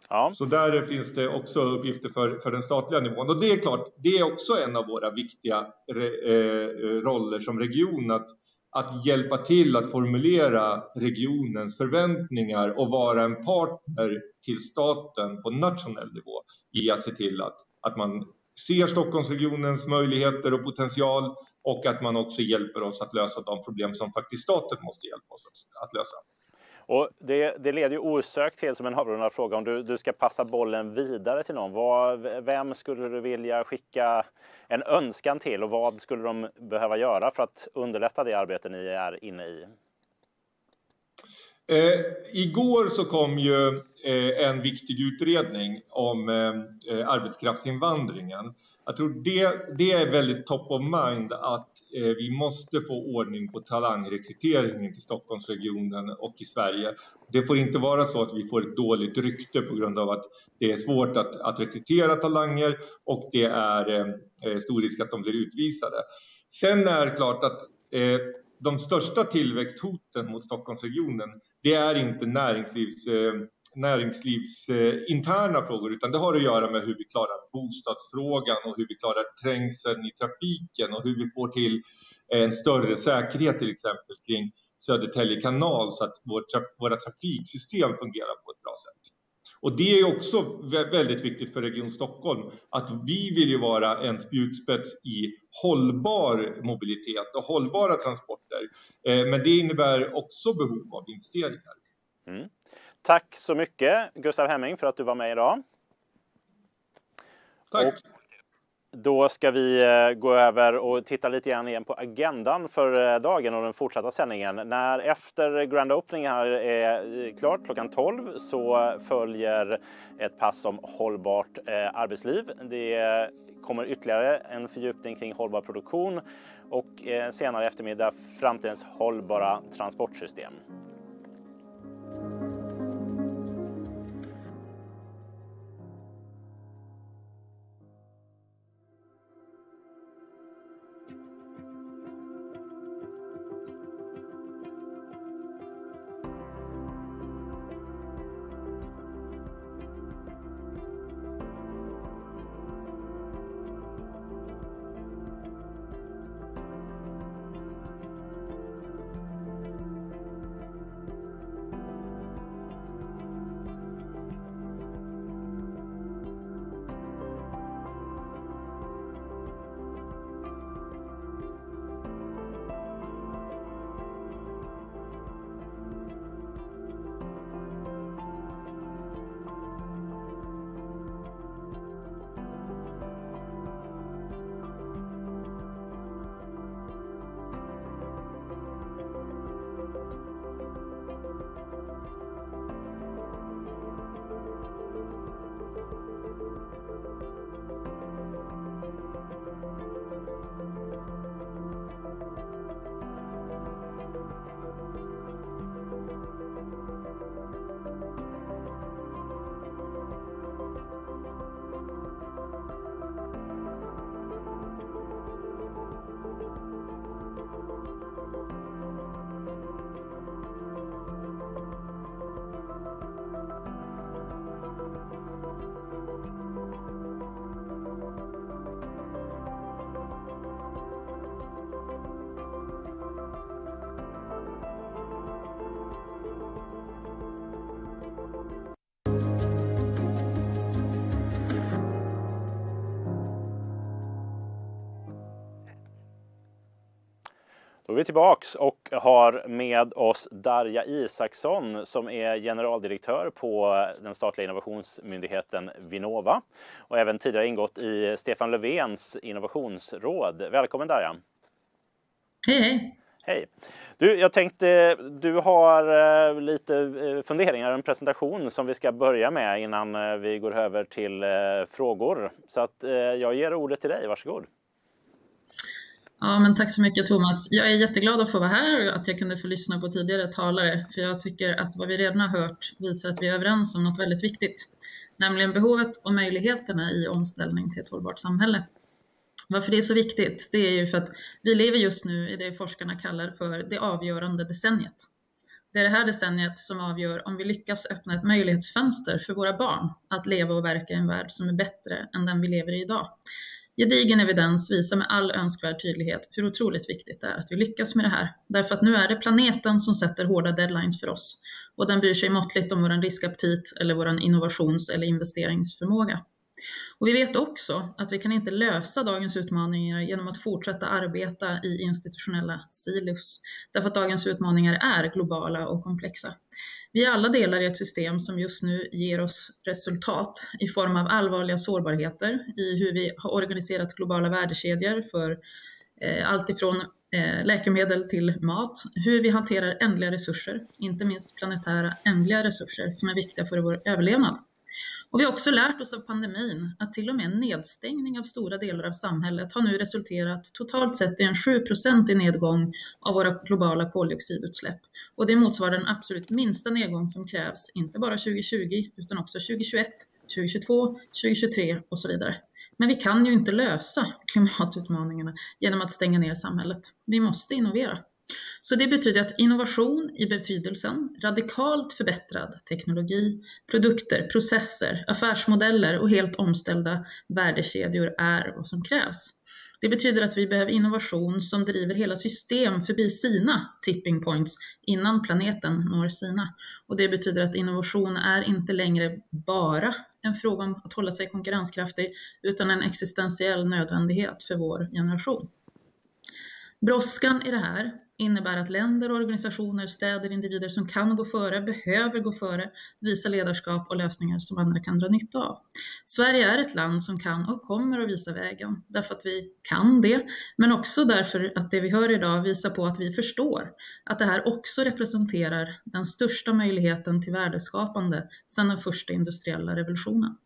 Ja. Så där finns det också uppgifter för, för den statliga nivån. Och det är klart, det är också en av våra viktiga re, eh, roller som region att, att hjälpa till att formulera regionens förväntningar och vara en partner till staten på nationell nivå i att se till att, att man ser Stockholmsregionens möjligheter och potential och att man också hjälper oss att lösa de problem som faktiskt staten måste hjälpa oss att, att lösa. Och det, det leder ju osökt till som en avrundande fråga om du, du ska passa bollen vidare till någon. Vad, vem skulle du vilja skicka en önskan till och vad skulle de behöva göra för att underlätta det arbete ni är inne i? Eh, igår så kom ju eh, en viktig utredning om eh, arbetskraftsinvandringen. Jag tror det, det är väldigt top of mind att eh, vi måste få ordning på talangrekryteringen till Stockholmsregionen och i Sverige. Det får inte vara så att vi får ett dåligt rykte på grund av att det är svårt att, att rekrytera talanger och det är eh, eh stor risk att de blir utvisade. Sen är det klart att eh, de största tillväxthoten mot Stockholmsregionen, det är inte näringslivs eh, näringslivsinterna frågor utan det har att göra med hur vi klarar bostadsfrågan och hur vi klarar trängseln i trafiken och hur vi får till en större säkerhet till exempel kring Södertälje kanal så att våra trafiksystem fungerar på ett bra sätt. Och det är också väldigt viktigt för Region Stockholm att vi vill ju vara en spjutspets i hållbar mobilitet och hållbara transporter. Eh, men det innebär också behov av investeringar. Mm. Tack så mycket Gustav Hemming för att du var med idag. Tack. Och då ska vi eh, gå över och titta lite grann igen på agendan för eh, dagen och den fortsatta sändningen. När efter Grand Opening här är eh, klart klockan 12 så följer ett pass om hållbart arbetsliv. Det kommer ytterligare en fördjupning kring hållbar produktion och senare i eftermiddag framtidens hållbara transportsystem. you är vi tillbaks och har med oss Darja Isaksson som är generaldirektör på den statliga innovationsmyndigheten Vinnova och även tidigare ingått i Stefan Löfvens innovationsråd. Välkommen Darja! Hej hej! Hej! Du, jag tänkte, du har eh, lite eh, funderingar, en presentation som vi ska börja med innan eh, vi går över till frågor. Så att jag ger ordet till dig, varsågod. Ja, men tack så mycket Thomas. Jag är jätteglad att få vara här och att jag kunde få lyssna på tidigare talare, för jag tycker att vad vi redan har hört visar att vi är överens om något väldigt viktigt, nämligen behovet och möjligheterna i omställning till ett hållbart samhälle. Varför det är så viktigt, det är ju för att vi lever just nu i det forskarna kallar för det avgörande decenniet. Det är det här decenniet som avgör om vi lyckas öppna ett möjlighetsfönster för våra barn att leva och verka i en värld som är bättre än den vi lever i idag. Gedigen evidens visar med all önskvärd tydlighet hur otroligt viktigt det är att vi lyckas med det här. Därför att nu är det planeten som sätter hårda deadlines för oss och den bryr sig måttligt om vår riskaptit eller vår innovations eller investeringsförmåga. Och vi vet också att vi kan inte lösa dagens utmaningar genom att fortsätta arbeta i institutionella silos, därför att dagens utmaningar är globala och komplexa. Vi är alla delar i ett system som just nu ger oss resultat i form av allvarliga sårbarheter i hur vi har organiserat globala värdekedjor för eh, allt ifrån eh, läkemedel till mat, hur vi hanterar ändliga resurser, inte minst planetära ändliga resurser som är viktiga för vår överlevnad. Och vi har också lärt oss av pandemin att till och med en nedstängning av stora delar av samhället har nu resulterat totalt sett i en 7 i nedgång av våra globala koldioxidutsläpp. Och det motsvarar den absolut minsta nedgång som krävs, inte bara 2020 utan också 2021, 2022, 2023 och så vidare. Men vi kan ju inte lösa klimatutmaningarna genom att stänga ner samhället. Vi måste innovera. Så det betyder att innovation i betydelsen radikalt förbättrad teknologi, produkter, processer, affärsmodeller och helt omställda värdekedjor är vad som krävs. Det betyder att vi behöver innovation som driver hela system förbi sina tipping points innan planeten når sina. Och det betyder att innovation är inte längre bara en fråga om att hålla sig konkurrenskraftig utan en existentiell nödvändighet för vår generation. Brådskan i det här innebär att länder, organisationer, städer, individer som kan gå före, behöver gå före, visa ledarskap och lösningar som andra kan dra nytta av. Sverige är ett land som kan och kommer att visa vägen, därför att vi kan det, men också därför att det vi hör idag visar på att vi förstår att det här också representerar den största möjligheten till värdeskapande sedan den första industriella revolutionen.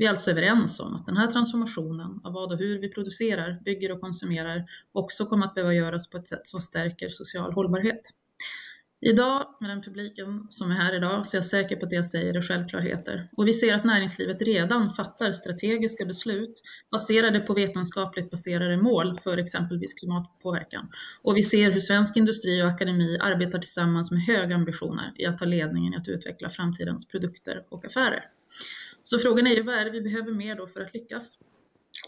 Vi är alltså överens om att den här transformationen av vad och hur vi producerar, bygger och konsumerar också kommer att behöva göras på ett sätt som stärker social hållbarhet. Idag, med den publiken som är här idag, så är jag säker på att det jag säger är självklarheter. Och vi ser att näringslivet redan fattar strategiska beslut baserade på vetenskapligt baserade mål för exempelvis klimatpåverkan. Och vi ser hur svensk industri och akademi arbetar tillsammans med höga ambitioner i att ta ledningen i att utveckla framtidens produkter och affärer. Så frågan är ju vad är det vi behöver mer då för att lyckas?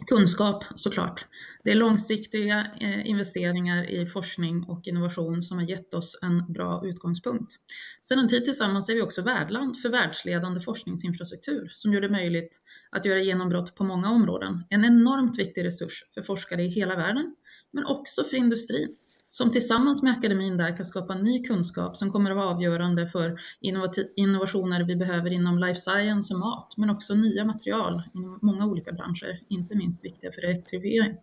Kunskap såklart. Det är långsiktiga eh, investeringar i forskning och innovation som har gett oss en bra utgångspunkt. Sedan en tid tillsammans är vi också värdland för världsledande forskningsinfrastruktur som gör det möjligt att göra genombrott på många områden. En enormt viktig resurs för forskare i hela världen, men också för industrin som tillsammans med akademin där kan skapa ny kunskap som kommer att vara avgörande för innovationer vi behöver inom life science och mat, men också nya material inom många olika branscher, inte minst viktiga för elektrifiering.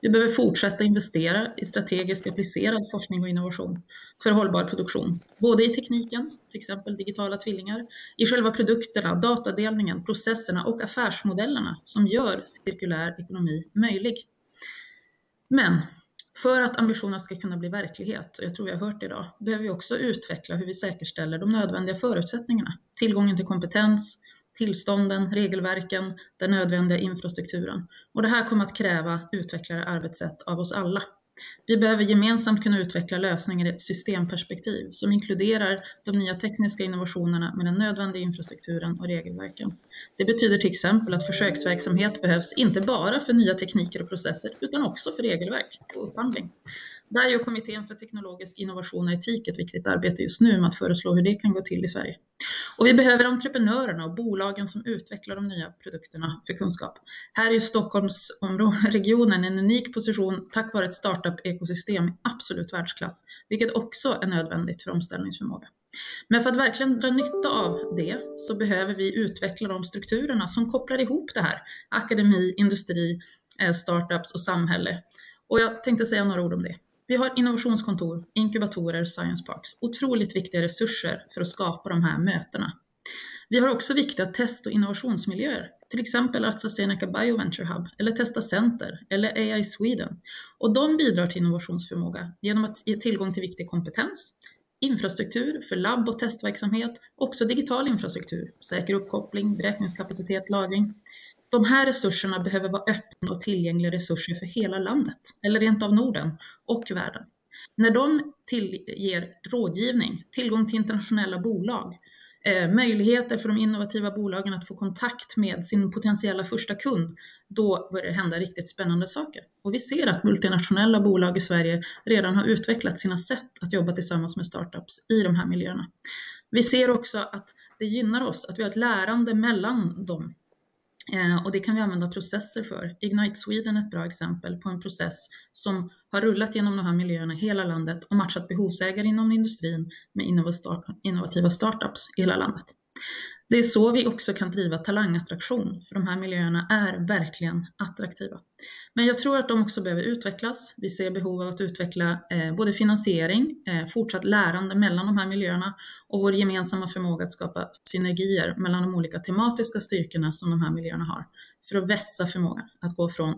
Vi behöver fortsätta investera i strategiskt applicerad forskning och innovation för hållbar produktion, både i tekniken, till exempel digitala tvillingar, i själva produkterna, datadelningen, processerna och affärsmodellerna som gör cirkulär ekonomi möjlig. Men för att ambitionerna ska kunna bli verklighet, och jag tror vi har hört det idag, behöver vi också utveckla hur vi säkerställer de nödvändiga förutsättningarna. Tillgången till kompetens, tillstånden, regelverken, den nödvändiga infrastrukturen. Och det här kommer att kräva utvecklade arbetssätt av oss alla. Vi behöver gemensamt kunna utveckla lösningar i ett systemperspektiv som inkluderar de nya tekniska innovationerna med den nödvändiga infrastrukturen och regelverken. Det betyder till exempel att försöksverksamhet behövs inte bara för nya tekniker och processer utan också för regelverk och upphandling. Där gör Kommittén för teknologisk innovation och etik ett viktigt arbete just nu med att föreslå hur det kan gå till i Sverige. Och vi behöver entreprenörerna och bolagen som utvecklar de nya produkterna för kunskap. Här är Stockholmsregionen en unik position tack vare ett startup-ekosystem i absolut världsklass, vilket också är nödvändigt för omställningsförmåga. Men för att verkligen dra nytta av det så behöver vi utveckla de strukturerna som kopplar ihop det här, akademi, industri, eh, startups och samhälle. Och jag tänkte säga några ord om det. Vi har innovationskontor, inkubatorer, science parks. Otroligt viktiga resurser för att skapa de här mötena. Vi har också viktiga test och innovationsmiljöer, till exempel AstraZeneca Bioventure Hub eller Testa Center eller AI Sweden. Och de bidrar till innovationsförmåga genom att ge tillgång till viktig kompetens, infrastruktur för labb och testverksamhet, också digital infrastruktur, säker uppkoppling, beräkningskapacitet, lagring. De här resurserna behöver vara öppna och tillgängliga resurser för hela landet, eller rent av Norden och världen. När de ger rådgivning, tillgång till internationella bolag, eh, möjligheter för de innovativa bolagen att få kontakt med sin potentiella första kund, då börjar det hända riktigt spännande saker. Och vi ser att multinationella bolag i Sverige redan har utvecklat sina sätt att jobba tillsammans med startups i de här miljöerna. Vi ser också att det gynnar oss, att vi har ett lärande mellan de Eh, och det kan vi använda processer för. Ignite Sweden är ett bra exempel på en process som har rullat genom de här miljöerna i hela landet och matchat behovsägare inom industrin med innovativa startups i hela landet. Det är så vi också kan driva talangattraktion, för de här miljöerna är verkligen attraktiva. Men jag tror att de också behöver utvecklas. Vi ser behov av att utveckla eh, både finansiering, eh, fortsatt lärande mellan de här miljöerna och vår gemensamma förmåga att skapa synergier mellan de olika tematiska styrkorna som de här miljöerna har, för att vässa förmågan att gå från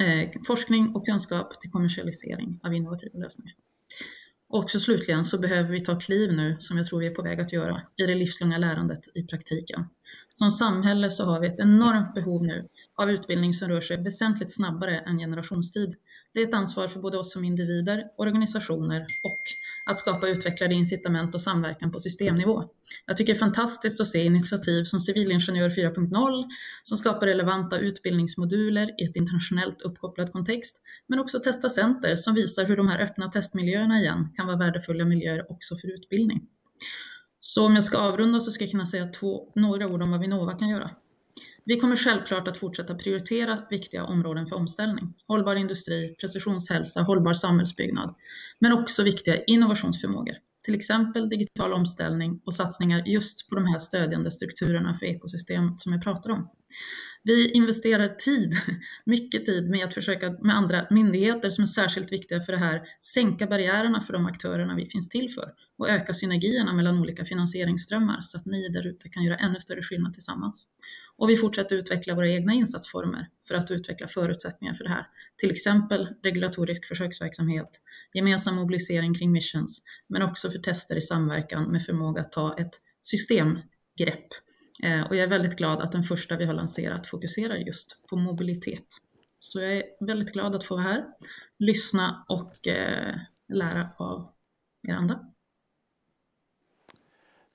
eh, forskning och kunskap till kommersialisering av innovativa lösningar. Och så slutligen så behöver vi ta kliv nu, som jag tror vi är på väg att göra, i det livslånga lärandet i praktiken. Som samhälle så har vi ett enormt behov nu av utbildning som rör sig väsentligt snabbare än generationstid. Det är ett ansvar för både oss som individer, organisationer och att skapa utvecklade incitament och samverkan på systemnivå. Jag tycker det är fantastiskt att se initiativ som Civilingenjör 4.0 som skapar relevanta utbildningsmoduler i ett internationellt uppkopplad kontext, men också Testa Center som visar hur de här öppna testmiljöerna igen kan vara värdefulla miljöer också för utbildning. Så om jag ska avrunda så ska jag kunna säga två, några ord om vad Vinnova kan göra. Vi kommer självklart att fortsätta prioritera viktiga områden för omställning. Hållbar industri, precisionshälsa, hållbar samhällsbyggnad, men också viktiga innovationsförmågor. Till exempel digital omställning och satsningar just på de här stödjande strukturerna för ekosystemet som jag pratar om. Vi investerar tid, [LAUGHS] mycket tid, med att försöka med andra myndigheter som är särskilt viktiga för det här, sänka barriärerna för de aktörerna vi finns till för och öka synergierna mellan olika finansieringsströmmar så att ni där ute kan göra ännu större skillnad tillsammans. Och vi fortsätter utveckla våra egna insatsformer för att utveckla förutsättningar för det här. Till exempel regulatorisk försöksverksamhet, gemensam mobilisering kring missions, men också för tester i samverkan med förmåga att ta ett systemgrepp eh, och jag är väldigt glad att den första vi har lanserat fokuserar just på mobilitet. Så jag är väldigt glad att få vara här, lyssna och eh, lära av er andra.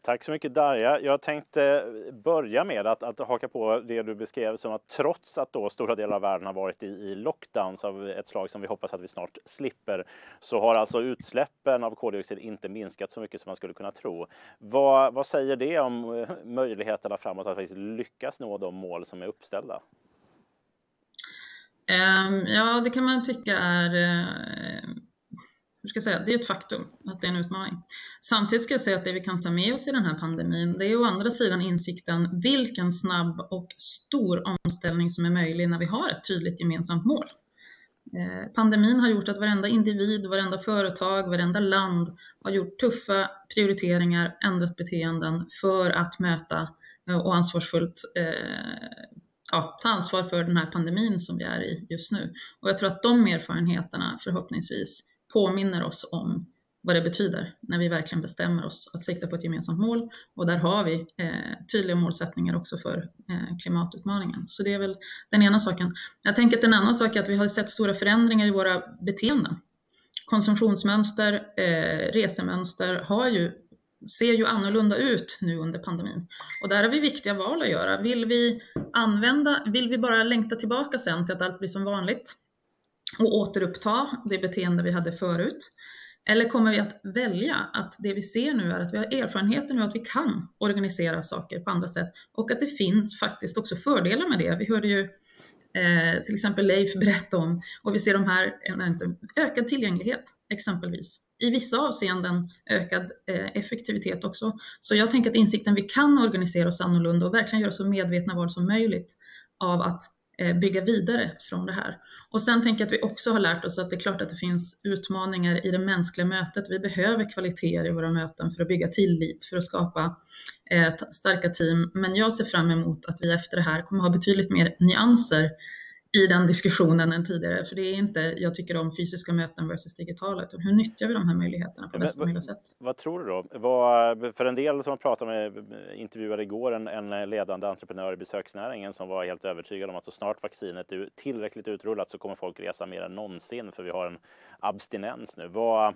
Tack så mycket Darja. Jag tänkte börja med att, att haka på det du beskrev som att trots att då stora delar av världen har varit i, i lockdowns av ett slag som vi hoppas att vi snart slipper, så har alltså utsläppen av koldioxid inte minskat så mycket som man skulle kunna tro. Vad, vad säger det om eh, möjligheterna framåt att faktiskt lyckas nå de mål som är uppställda? Um, ja, det kan man tycka är uh hur ska jag säga, det är ett faktum att det är en utmaning. Samtidigt ska jag säga att det vi kan ta med oss i den här pandemin, det är å andra sidan insikten vilken snabb och stor omställning som är möjlig när vi har ett tydligt gemensamt mål. Eh, pandemin har gjort att varenda individ, varenda företag, varenda land har gjort tuffa prioriteringar, ändrat beteenden för att möta eh, och ansvarsfullt eh, ja, ta ansvar för den här pandemin som vi är i just nu. Och jag tror att de erfarenheterna förhoppningsvis påminner oss om vad det betyder när vi verkligen bestämmer oss att sikta på ett gemensamt mål. Och där har vi eh, tydliga målsättningar också för eh, klimatutmaningen. Så det är väl den ena saken. Jag tänker att en annan sak är att vi har sett stora förändringar i våra beteenden. Konsumtionsmönster, eh, resemönster har ju, ser ju annorlunda ut nu under pandemin. Och där har vi viktiga val att göra. Vill vi använda, vill vi bara längta tillbaka sen till att allt blir som vanligt? Och återuppta det beteende vi hade förut? Eller kommer vi att välja att det vi ser nu är att vi har erfarenheter nu att vi kan organisera saker på andra sätt och att det finns faktiskt också fördelar med det. Vi hörde ju eh, till exempel Leif berätta om och vi ser de här, eh, inte, ökad tillgänglighet exempelvis. I vissa avseenden ökad eh, effektivitet också. Så jag tänker att insikten vi kan organisera oss annorlunda och verkligen göra så medvetna val som möjligt av att Eh, bygga vidare från det här. Och sen tänker jag att vi också har lärt oss att det är klart att det finns utmaningar i det mänskliga mötet. Vi behöver kvaliteter i våra möten för att bygga tillit, för att skapa eh, starka team. Men jag ser fram emot att vi efter det här kommer ha betydligt mer nyanser i den diskussionen än tidigare. För det är inte, jag tycker om fysiska möten versus digitala, utan hur nyttjar vi de här möjligheterna på bästa möjliga sätt? Vad tror du då? Vad, för en del som jag pratade med, intervjuade igår en, en ledande entreprenör i besöksnäringen som var helt övertygad om att så snart vaccinet är tillräckligt utrullat så kommer folk resa mer än någonsin för vi har en abstinens nu. Vad,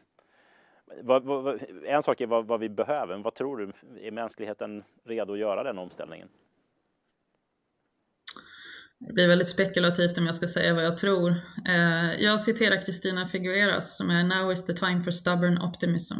vad, en sak är vad, vad vi behöver, men vad tror du? Är mänskligheten redo att göra den omställningen? Det blir väldigt spekulativt om jag ska säga vad jag tror. Eh, jag citerar Kristina Figueras som är “Now is the time for stubborn optimism”.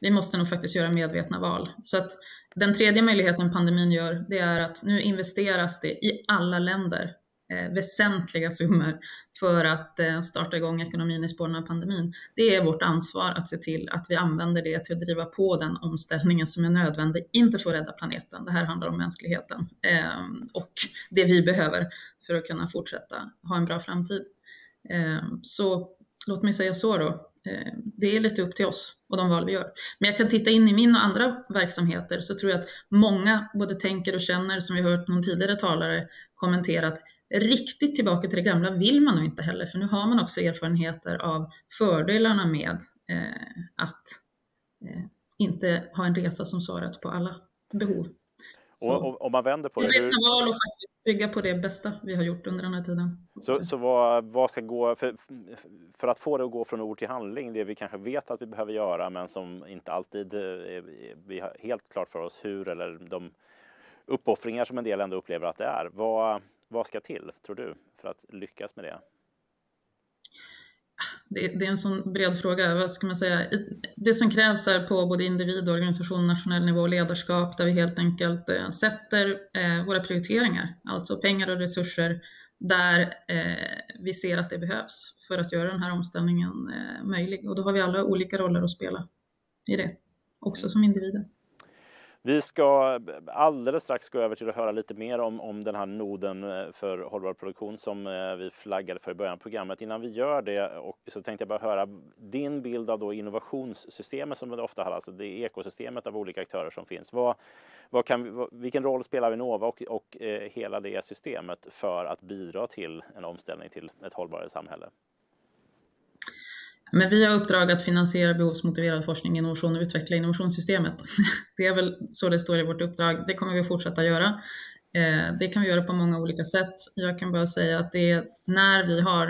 Vi måste nog faktiskt göra medvetna val. Så att den tredje möjligheten pandemin gör, det är att nu investeras det i alla länder Eh, väsentliga summor för att eh, starta igång ekonomin i spåren av pandemin. Det är vårt ansvar att se till att vi använder det till att driva på den omställningen som är nödvändig, inte för att rädda planeten. Det här handlar om mänskligheten eh, och det vi behöver för att kunna fortsätta ha en bra framtid. Eh, så låt mig säga så då. Ehm, det är lite upp till oss och de val vi gör. Men jag kan titta in i min och andra verksamheter så tror jag att många både tänker och känner, som vi hört någon tidigare talare kommenterat, riktigt tillbaka till det gamla vill man nog inte heller, för nu har man också erfarenheter av fördelarna med eh, att eh, inte ha en resa som svarat på alla behov. Och om man vänder på det. Hur... val och faktiskt bygga på det bästa vi har gjort under den här tiden. Så, så vad, vad ska gå, för, för att få det att gå från ord till handling, det vi kanske vet att vi behöver göra men som inte alltid är, vi har helt klart för oss hur eller de uppoffringar som en del ändå upplever att det är. Vad, vad ska till, tror du, för att lyckas med det? Det, det, är en sån bred fråga. Vad ska man säga? Det som krävs är på både individ, organisation, nationell nivå och ledarskap där vi helt enkelt eh, sätter eh, våra prioriteringar, alltså pengar och resurser där eh, vi ser att det behövs för att göra den här omställningen eh, möjlig. Och då har vi alla olika roller att spela i det, också som individer. Vi ska alldeles strax gå över till att höra lite mer om, om den här noden eh, för hållbar produktion som eh, vi flaggade för i början av programmet. Innan vi gör det och så tänkte jag bara höra din bild av då innovationssystemet som det ofta kallas, alltså det ekosystemet av olika aktörer som finns. Vad, vad kan, vilken roll spelar Vinnova och, och eh, hela det systemet för att bidra till en omställning till ett hållbarare samhälle? Men vi har uppdrag att finansiera behovsmotiverad forskning, innovation och utveckla innovationssystemet. [LAUGHS] Det är väl så det står i vårt uppdrag. Det kommer vi att fortsätta göra. Eh, det kan vi göra på många olika sätt. Jag kan bara säga att det är när vi har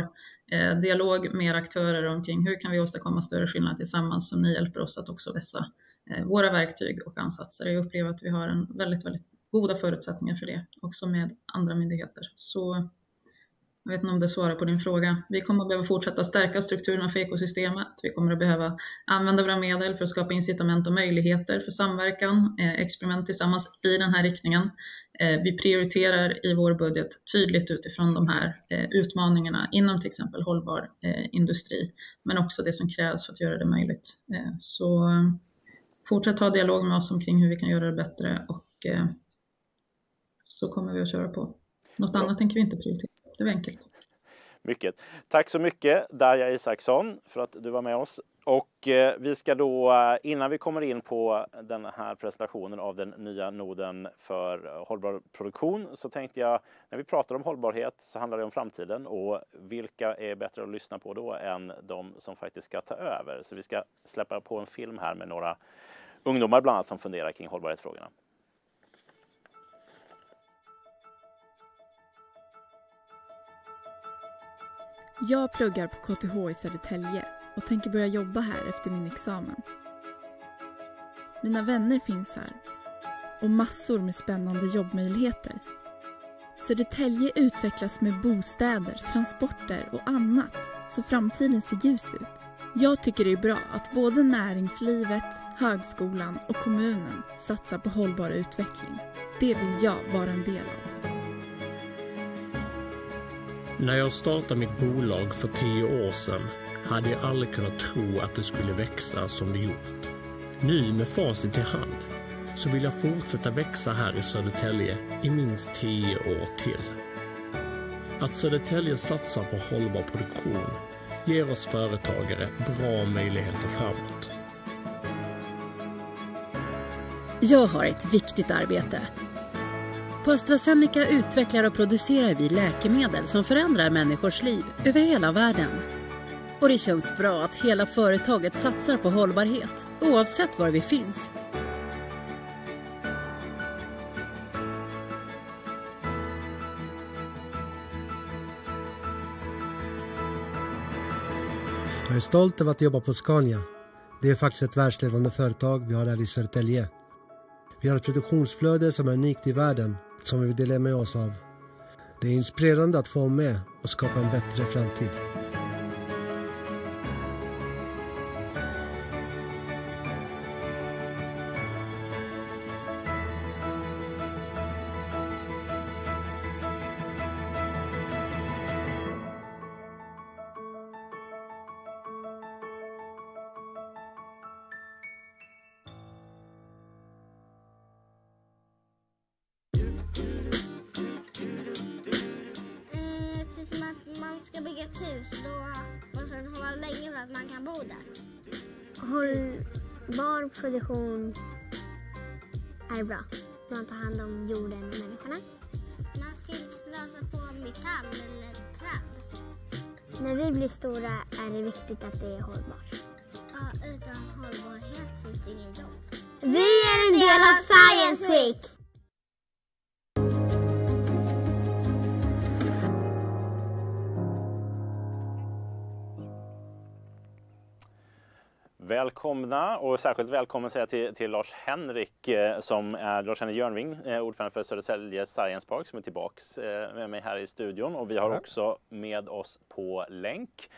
eh, dialog med aktörer omkring hur kan vi åstadkomma större skillnad tillsammans som ni hjälper oss att också vässa eh, våra verktyg och ansatser. Jag upplever att vi har en väldigt, väldigt goda förutsättningar för det också med andra myndigheter. Så jag vet inte om det svarar på din fråga. Vi kommer att behöva fortsätta stärka strukturerna för ekosystemet. Vi kommer att behöva använda våra medel för att skapa incitament och möjligheter för samverkan, eh, experiment tillsammans i den här riktningen. Eh, vi prioriterar i vår budget tydligt utifrån de här eh, utmaningarna inom till exempel hållbar industri, men också det som krävs för att göra det möjligt. Så fortsätt ha dialog med oss omkring hur vi kan göra det bättre och så kommer vi att köra på. Något annat tänker vi inte prioritera. Det var enkelt. Mycket. Tack så mycket Darja Isaksson för att du var med oss. Och eh, vi ska då, eh, innan vi kommer in på den här presentationen av den nya noden för eh, hållbar produktion, så tänkte jag, när vi pratar om hållbarhet så handlar det om framtiden och vilka är bättre att lyssna på då än de som faktiskt ska ta över? Så vi ska släppa på en film här med några ungdomar bland annat som funderar kring hållbarhetsfrågorna. Jag pluggar på KTH i Södertälje och tänker börja jobba här efter min examen. Mina vänner finns här och massor med spännande jobbmöjligheter. Södertälje utvecklas med bostäder, transporter och annat så framtiden ser ljus ut. Jag tycker det är bra att både näringslivet, högskolan och kommunen satsar på hållbar utveckling. Det vill jag vara en del av. När jag startade mitt bolag för tio år sedan hade jag aldrig kunnat tro att det skulle växa som det gjort. Nu med facit i hand så vill jag fortsätta växa här i Södertälje i minst tio år till. Att Södertälje satsar på hållbar produktion ger oss företagare bra möjligheter framåt. Jag har ett viktigt arbete på AstraZeneca utvecklar och producerar vi läkemedel som förändrar människors liv över hela världen. Och det känns bra att hela företaget satsar på hållbarhet, oavsett var vi finns. Jag är stolt över att jobba på Scania Det är faktiskt ett världsledande företag vi har här i Södertälje. Vi har ett produktionsflöde som är unikt i världen, som vi vill dela med oss av. Det är inspirerande att få vara med och skapa en bättre framtid. Stora är det viktigt att det är hållbart. Ja, utan hållbarhet finns det ingen jobb. Vi är en del av Science Week! Välkomna och särskilt välkommen säga till, till Lars-Henrik eh, som är Lars-Henrik Jörnving, eh, ordförande för Södertälje Science Park som är tillbaks eh, med mig här i studion och vi har också med oss på länk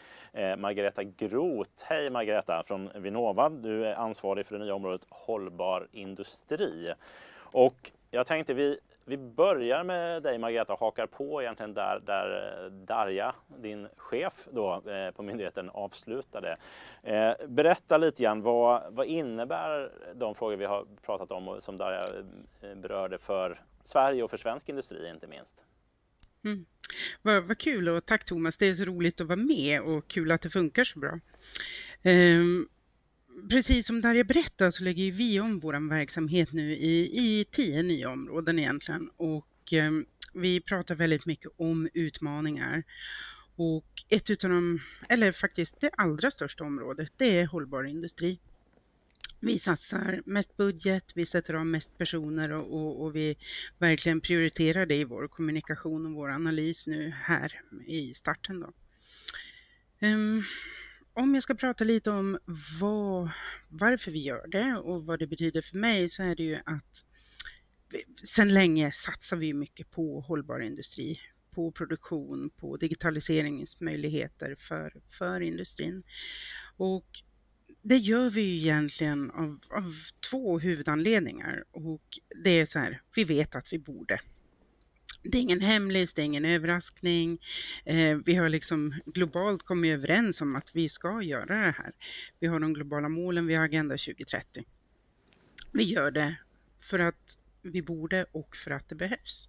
Margareta Groth. Hej Margareta från Vinnova. Du är ansvarig för det nya området hållbar industri. Och jag tänkte vi vi börjar med dig Margareta och hakar på egentligen där, där eh, Darja, din chef då, eh, på myndigheten, avslutade. Eh, berätta lite grann, vad, vad innebär de frågor vi har pratat om och som Darja eh, berörde för Sverige och för svensk industri inte minst? Mm. Vad, vad kul och tack Thomas, det är så roligt att vara med och kul att det funkar så bra. Um, precis som Darja berättade så lägger vi om vår verksamhet nu i, i tio nya områden egentligen och eh, vi pratar väldigt mycket om utmaningar. Och ett utav de, eller faktiskt det allra största området, det är hållbar industri. Vi satsar mest budget, vi sätter av mest personer och, och, och, vi verkligen prioriterar det i vår kommunikation och vår analys nu här i starten. Då. Um, om jag ska prata lite om vad, varför vi gör det och vad det betyder för mig så är det ju att sedan länge satsar vi mycket på hållbar industri, på produktion, på digitaliseringsmöjligheter för, för industrin. Och det gör vi ju egentligen av, av två huvudanledningar och det är så här, vi vet att vi borde det är ingen hemlis, det är ingen överraskning. Eh, vi har liksom globalt kommit överens om att vi ska göra det här. Vi har de globala målen, vi har Agenda 2030. Vi gör det för att vi borde och för att det behövs.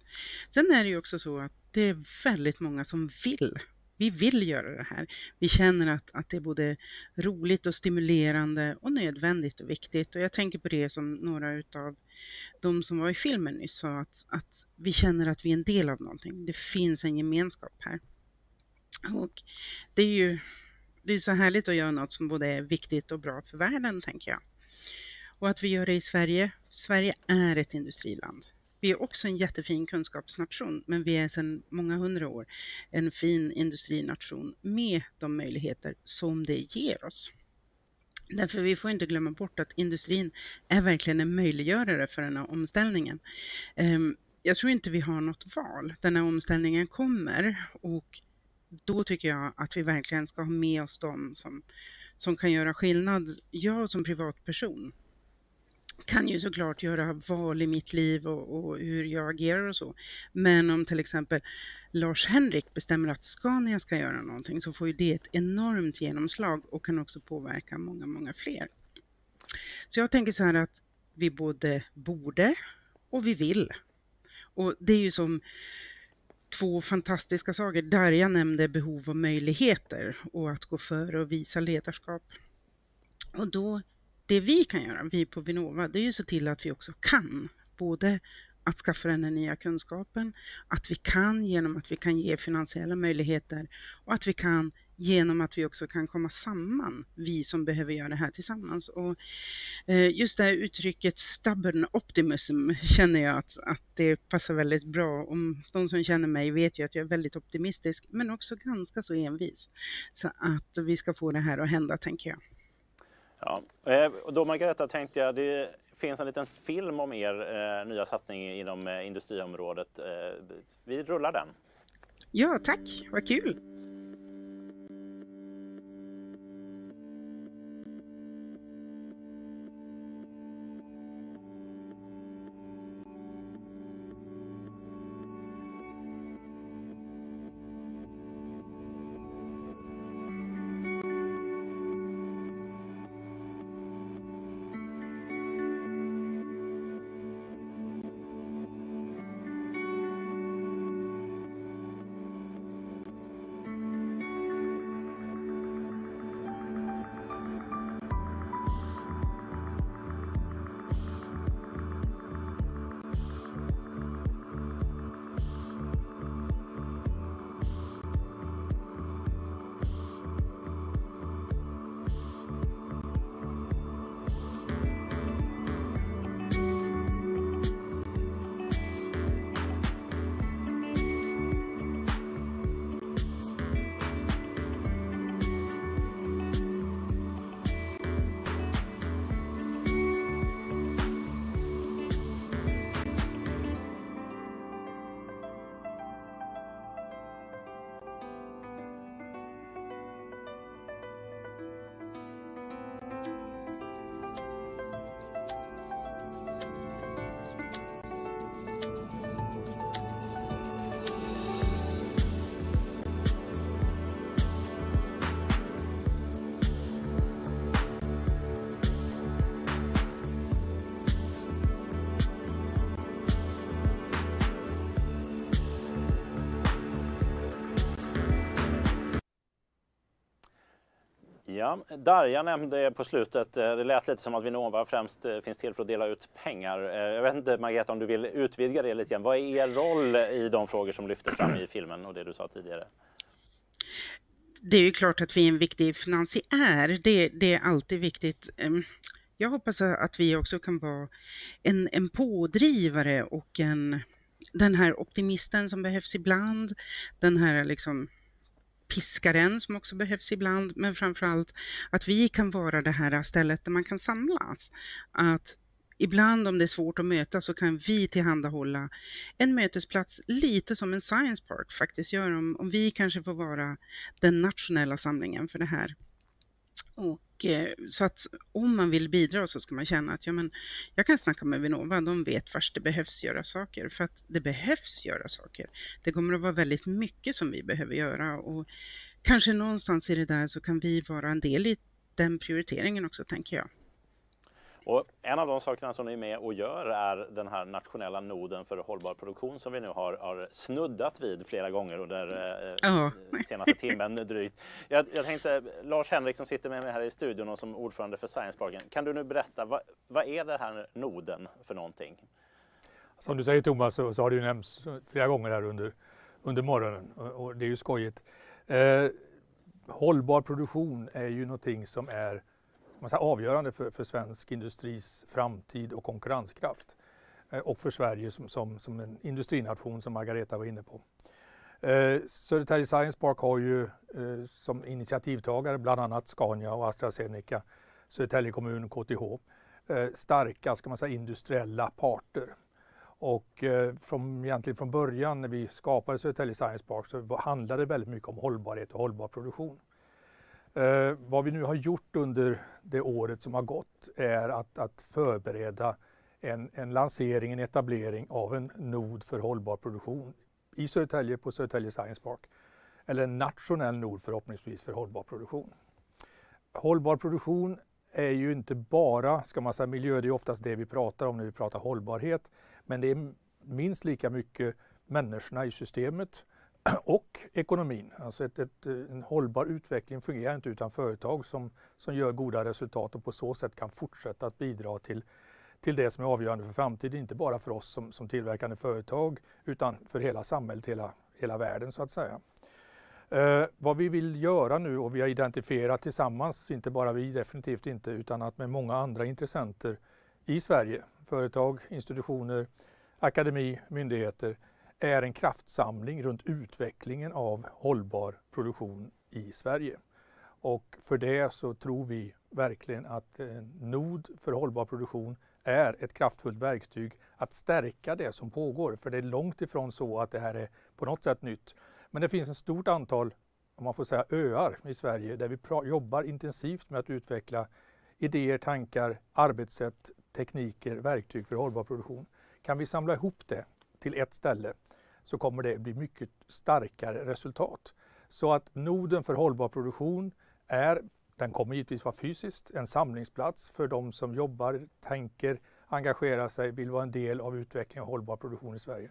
Sen är det ju också så att det är väldigt många som vill vi vill göra det här. Vi känner att, att det är både roligt och stimulerande och nödvändigt och viktigt. Och jag tänker på det som några utav de som var i filmen nyss sa, att, att vi känner att vi är en del av någonting. Det finns en gemenskap här. Och det är ju det är så härligt att göra något som både är viktigt och bra för världen, tänker jag. Och att vi gör det i Sverige. Sverige är ett industriland. Vi är också en jättefin kunskapsnation, men vi är sedan många hundra år en fin industrination med de möjligheter som det ger oss. Därför vi får inte glömma bort att industrin är verkligen en möjliggörare för den här omställningen. Ehm, jag tror inte vi har något val. Den här omställningen kommer och då tycker jag att vi verkligen ska ha med oss dem som, som kan göra skillnad. Jag som privatperson kan ju såklart göra val i mitt liv och, och, hur jag agerar och så. Men om till exempel Lars-Henrik bestämmer att Scania ska göra någonting så får ju det ett enormt genomslag och kan också påverka många, många fler. Så jag tänker så här att vi både borde och vi vill. Och det är ju som två fantastiska saker. Darja nämnde behov och möjligheter och att gå före och visa ledarskap. Och då det vi kan göra, vi på Vinnova, det är ju se till att vi också kan. Både att skaffa den här nya kunskapen, att vi kan genom att vi kan ge finansiella möjligheter och att vi kan genom att vi också kan komma samman, vi som behöver göra det här tillsammans. Och eh, just det här uttrycket stubborn optimism [LAUGHS] känner jag att, att det passar väldigt bra. Om de som känner mig vet ju att jag är väldigt optimistisk, men också ganska så envis. Så att vi ska få det här att hända, tänker jag. Ja, eh, och då Margareta tänkte jag, det finns en liten film om er eh, nya satsning inom eh, industriområdet. Eh, vi rullar den. Ja, tack. Vad kul. Darja nämnde på slutet, eh, det lät lite som att Vinnova främst eh, finns till för att dela ut pengar. Eh, jag vet inte Margareta om du vill utvidga det lite grann. Vad är er roll i de frågor som lyftes fram i filmen och det du sa tidigare? Det är ju klart att vi är en viktig finansiär. Det, det är alltid viktigt. Ehm, jag hoppas att vi också kan vara en, en pådrivare och en, den här optimisten som behövs ibland. Den här liksom piskaren som också behövs ibland, men framförallt att vi kan vara det här stället där man kan samlas. Att ibland om det är svårt att mötas så kan vi tillhandahålla en mötesplats lite som en science park faktiskt gör om, om vi kanske får vara den nationella samlingen för det här. Och eh, så att om man vill bidra så ska man känna att ja, men jag kan snacka med Vinnova, de vet var det behövs göra saker. För att det behövs göra saker. Det kommer att vara väldigt mycket som vi behöver göra och kanske någonstans i det där så kan vi vara en del i den prioriteringen också, tänker jag. Och en av de sakerna som ni är med och gör är den här nationella noden för hållbar produktion som vi nu har, har snuddat vid flera gånger under eh, oh. senaste timmen drygt. Jag, jag tänkte, Lars Henrik som sitter med mig här i studion och som ordförande för Science Parken, kan du nu berätta vad, vad är det här noden för någonting? Som du säger Thomas så, så har det ju nämnts flera gånger här under, under morgonen och, och det är ju skojigt. Eh, hållbar produktion är ju någonting som är man säger, avgörande för, för svensk industris framtid och konkurrenskraft. Eh, och för Sverige som, som, som, en industrination som Margareta var inne på. Eh, Södertälje Science Park har ju eh, som initiativtagare bland annat Scania och AstraZeneca, Södertälje kommun, och KTH, eh, starka ska man säga, industriella parter. Och eh, från, egentligen från början när vi skapade Södertälje Science Park så handlade det väldigt mycket om hållbarhet och hållbar produktion. Eh, vad vi nu har gjort under det året som har gått är att, att förbereda en, en, lansering, en etablering av en nod för hållbar produktion i Södertälje på Södertälje Science Park. Eller en nationell nod förhoppningsvis för hållbar produktion. Hållbar produktion är ju inte bara, ska man säga, miljö, det är oftast det vi pratar om när vi pratar hållbarhet. Men det är minst lika mycket människorna i systemet [CLEARS THROAT] och ekonomin. Alltså ett, ett, eh, en hållbar utveckling fungerar inte utan företag som, som gör goda resultat och på så sätt kan fortsätta att bidra till, till det som är avgörande för framtiden. Inte bara för oss som, som tillverkande företag utan för hela samhället, hela, hela världen så att säga. Eh, vad vi vill göra nu och vi har identifierat tillsammans, inte bara vi definitivt inte, utan att med många andra intressenter i Sverige, företag, institutioner, akademi, myndigheter, är en kraftsamling runt utvecklingen av hållbar produktion i Sverige. Och för det så tror vi verkligen att eh, Nod för hållbar produktion är ett kraftfullt verktyg att stärka det som pågår. För det är långt ifrån så att det här är på något sätt nytt. Men det finns ett stort antal, om man får säga öar i Sverige där vi jobbar intensivt med att utveckla idéer, tankar, arbetssätt, tekniker, verktyg för hållbar produktion. Kan vi samla ihop det till ett ställe så kommer det bli mycket starkare resultat. Så att noden för hållbar produktion är, den kommer givetvis vara fysiskt, en samlingsplats för de som jobbar, tänker, engagerar sig, vill vara en del av utvecklingen av hållbar produktion i Sverige.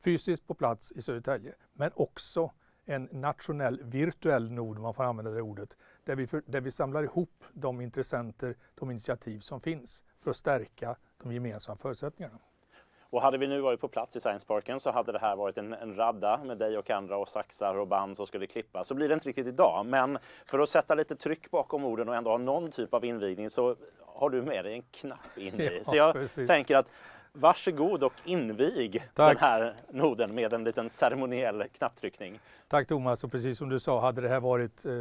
Fysiskt på plats i Södertälje, men också en nationell virtuell nod, om man får använda det ordet, där vi, för, där vi samlar ihop de intressenter, de initiativ som finns för att stärka de gemensamma förutsättningarna. Och hade vi nu varit på plats i Science Parken så hade det här varit en, en radda med dig och andra och saxar och band som skulle klippas. Så blir det inte riktigt idag. Men för att sätta lite tryck bakom orden och ändå ha någon typ av invigning så har du med dig en knapp in i. [LAUGHS] Ja, så jag precis. tänker att varsågod och invig Tack. den här noden med en liten ceremoniell knapptryckning. Tack Thomas, och precis som du sa, hade det här varit eh,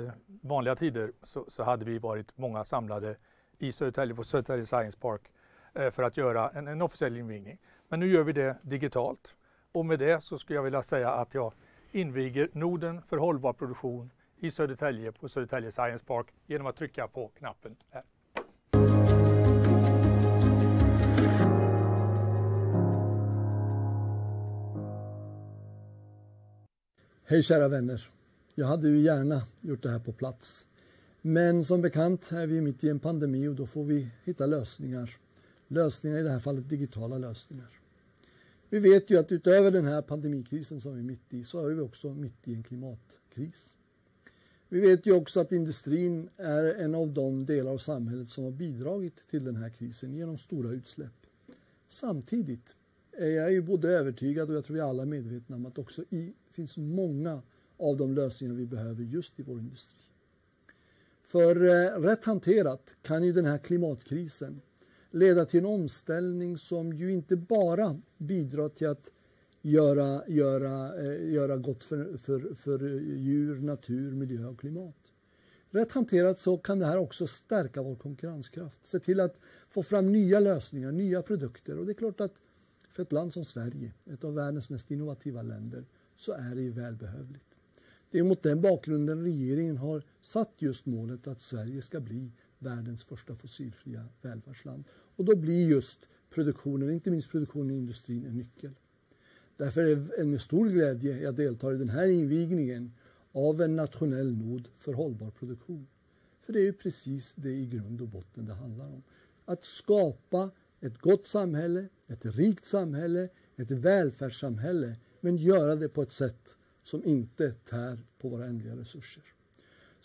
vanliga tider så, så, hade vi varit många samlade i Södertälje på Södertälje Science Park eh, för att göra en, en officiell invigning. Men nu gör vi det digitalt. Och med det så skulle jag vilja säga att jag inviger Norden för hållbar produktion i Södertälje på Södertälje Science Park genom att trycka på knappen här. Hej kära vänner. Jag hade ju gärna gjort det här på plats. Men som bekant är vi mitt i en pandemi och då får vi hitta lösningar. Lösningar i det här fallet digitala lösningar. Vi vet ju att utöver den här pandemikrisen som vi är mitt i så är vi också mitt i en klimatkris. Vi vet ju också att industrin är en av de delar av samhället som har bidragit till den här krisen genom stora utsläpp. Samtidigt är jag ju både övertygad och jag tror vi alla är medvetna om att också i finns många av de lösningar vi behöver just i vår industri. För eh, rätt hanterat kan ju den här klimatkrisen leda till en omställning som ju inte bara bidrar till att göra, göra, eh, göra gott för, för, för djur, natur, miljö och klimat. Rätt hanterat så kan det här också stärka vår konkurrenskraft. Se till att få fram nya lösningar, nya produkter. Och det är klart att för ett land som Sverige, ett av världens mest innovativa länder, så är det ju välbehövligt. Det är mot den bakgrunden regeringen har satt just målet att Sverige ska bli världens första fossilfria välfärdsland. Och då blir just produktionen, inte minst produktionen i industrin, en nyckel. Därför är det med stor glädje jag deltar i den här invigningen av en nationell nod för hållbar produktion. För det är ju precis det i grund och botten det handlar om. Att skapa ett gott samhälle, ett rikt samhälle, ett välfärdssamhälle men göra det på ett sätt som inte tär på våra ändliga resurser.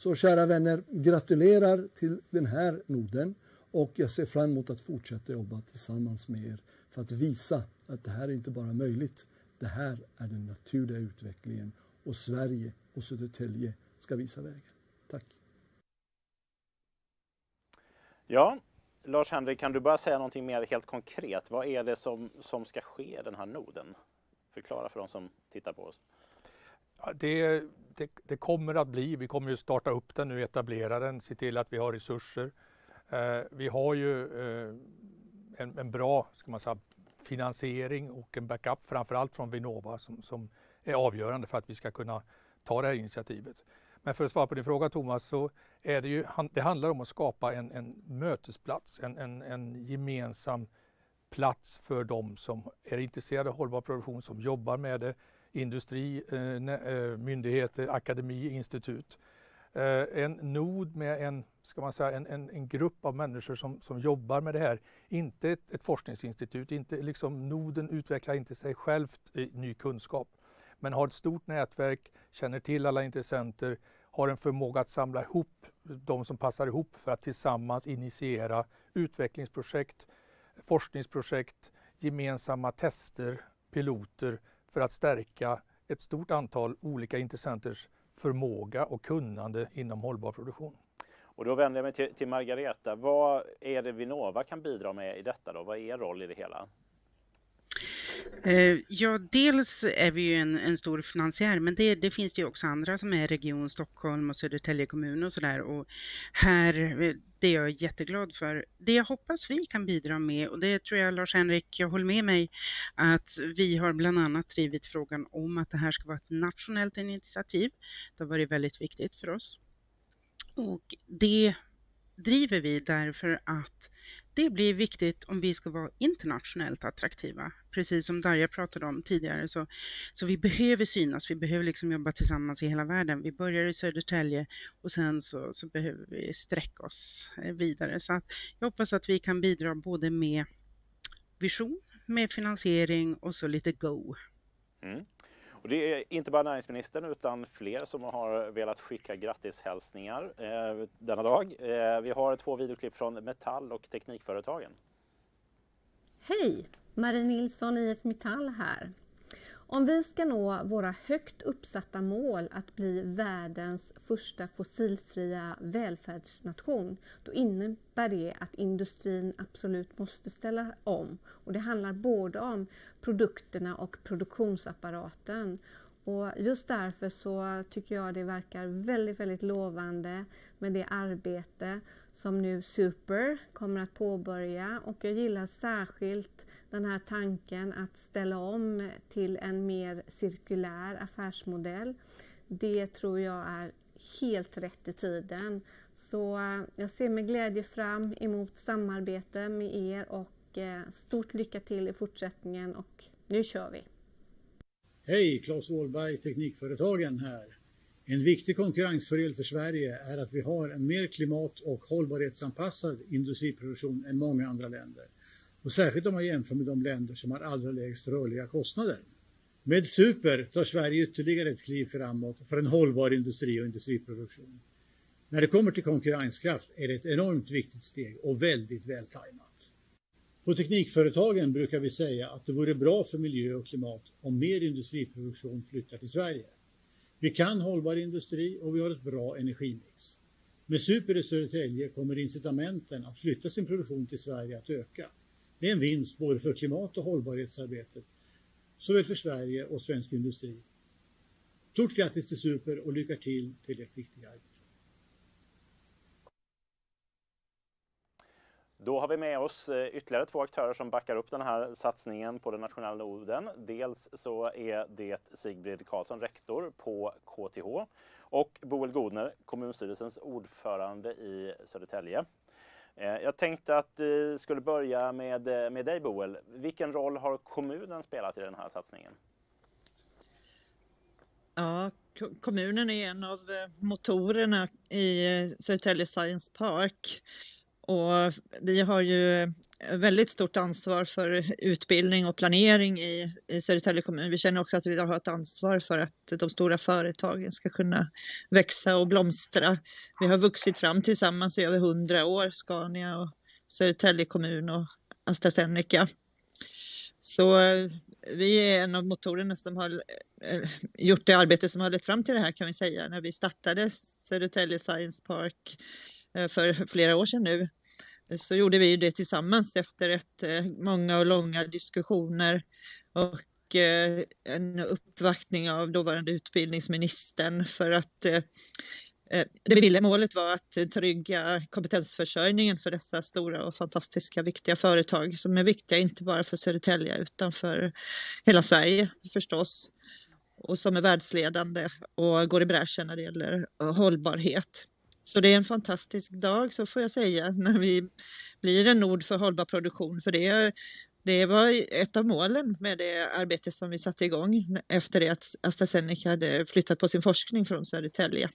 Så kära vänner, gratulerar till den här noden och jag ser fram emot att fortsätta jobba tillsammans med er för att visa att det här är inte bara möjligt, det här är den naturliga utvecklingen och Sverige och Södertälje ska visa vägen. Tack! Ja, Lars-Henrik, kan du bara säga någonting mer helt konkret? Vad är det som, som ska ske i den här noden? Förklara för de som tittar på oss. Det, det, det, kommer att bli, vi kommer ju starta upp den nu, etablera den, se till att vi har resurser. Eh, vi har ju eh, en, en, bra ska man säga, finansiering och en backup framförallt från Vinnova som, som är avgörande för att vi ska kunna ta det här initiativet. Men för att svara på din fråga Thomas, så är det ju, det handlar om att skapa en, en mötesplats, en, en, en gemensam plats för de som är intresserade av hållbar produktion, som jobbar med det, industri, eh, eh, myndigheter, akademi, institut. Eh, en nod med en, ska man säga, en, en, en, grupp av människor som, som jobbar med det här. Inte ett, ett forskningsinstitut, inte liksom, noden utvecklar inte sig självt i ny kunskap. Men har ett stort nätverk, känner till alla intressenter, har en förmåga att samla ihop de som passar ihop för att tillsammans initiera utvecklingsprojekt, forskningsprojekt, gemensamma tester, piloter för att stärka ett stort antal olika intressenters förmåga och kunnande inom hållbar produktion. Och då vänder jag mig till, till Margareta. Vad är det Vinnova kan bidra med i detta då? Vad är er roll i det hela? Eh, ja, dels är vi ju en, en stor finansiär, men det, det, finns det ju också andra som är Region Stockholm och Södertälje kommun och sådär. Och här, eh, det är jag jätteglad för. Det jag hoppas vi kan bidra med, och det tror jag Lars-Henrik håller med mig, att vi har bland annat drivit frågan om att det här ska vara ett nationellt initiativ. Det har varit väldigt viktigt för oss. Och det driver vi därför att det blir viktigt om vi ska vara internationellt attraktiva. Precis som Darja pratade om tidigare så, så vi behöver synas, vi behöver liksom jobba tillsammans i hela världen. Vi börjar i Södertälje och sen så, så behöver vi sträcka oss eh, vidare. Så att jag hoppas att vi kan bidra både med vision, med finansiering och så lite go. Mm. Och det är inte bara näringsministern utan fler som har velat skicka grattishälsningar eh, denna dag. Eh, vi har två videoklipp från Metall och Teknikföretagen. Hej! Marie Nilsson, IF Metall här. Om vi ska nå våra högt uppsatta mål att bli världens första fossilfria välfärdsnation, då innebär det att industrin absolut måste ställa om. Och det handlar både om produkterna och produktionsapparaten. Och just därför så tycker jag det verkar väldigt, väldigt lovande med det arbete som nu Super kommer att påbörja och jag gillar särskilt den här tanken att ställa om till en mer cirkulär affärsmodell. Det tror jag är helt rätt i tiden. Så eh, jag ser med glädje fram emot samarbete med er och eh, stort lycka till i fortsättningen och nu kör vi! Hej, Claes Wåhlberg, Teknikföretagen här. En viktig konkurrensfördel för Sverige är att vi har en mer klimat och hållbarhetsanpassad industriproduktion än många andra länder. Och särskilt om man jämför med de länder som har allra lägst rörliga kostnader. Med Super tar Sverige ytterligare ett kliv framåt för en hållbar industri och industriproduktion. När det kommer till konkurrenskraft är det ett enormt viktigt steg och väldigt vältajmat. På Teknikföretagen brukar vi säga att det vore bra för miljö och klimat om mer industriproduktion flyttar till Sverige. Vi kan hållbar industri och vi har ett bra energimix. Med Super i Södertälje kommer incitamenten att flytta sin produktion till Sverige att öka. Det är en vinst både för klimat och hållbarhetsarbetet, såväl för Sverige och svensk industri. Stort grattis till Super och lycka till till ert viktiga arbete. Då har vi med oss eh, ytterligare två aktörer som backar upp den här satsningen på den nationella noden. Dels så är det Sigbritt Karlsson, rektor på KTH och Boel Godner, kommunstyrelsens ordförande i Södertälje. Eh, jag tänkte att vi skulle börja med, eh, med dig Boel. Vilken roll har kommunen spelat i den här satsningen? Ja, kommunen är en av motorerna i Södertälje Science Park och vi har ju väldigt stort ansvar för utbildning och planering i, i Södertälje kommun. Vi känner också att vi har ett ansvar för att de stora företagen ska kunna växa och blomstra. Vi har vuxit fram tillsammans i över hundra år, Scania och Södertälje kommun och AstraZeneca. Så eh, vi är en av motorerna som har eh, gjort det arbete som har lett fram till det här kan vi säga. När vi startade Södertälje Science Park eh, för flera år sedan nu så gjorde vi det tillsammans efter ett, eh, många och långa diskussioner och eh, en uppvaktning av dåvarande utbildningsministern för att eh, det vi ville, målet var att trygga kompetensförsörjningen för dessa stora och fantastiska viktiga företag som är viktiga inte bara för Södertälje utan för hela Sverige förstås och som är världsledande och går i bräschen när det gäller hållbarhet. Så det är en fantastisk dag, så får jag säga, [LAUGHS] när vi blir en nord för hållbar produktion. För det, det var ett av målen med det arbete som vi satte igång efter det att AstraZeneca hade flyttat på sin forskning från Södertälje.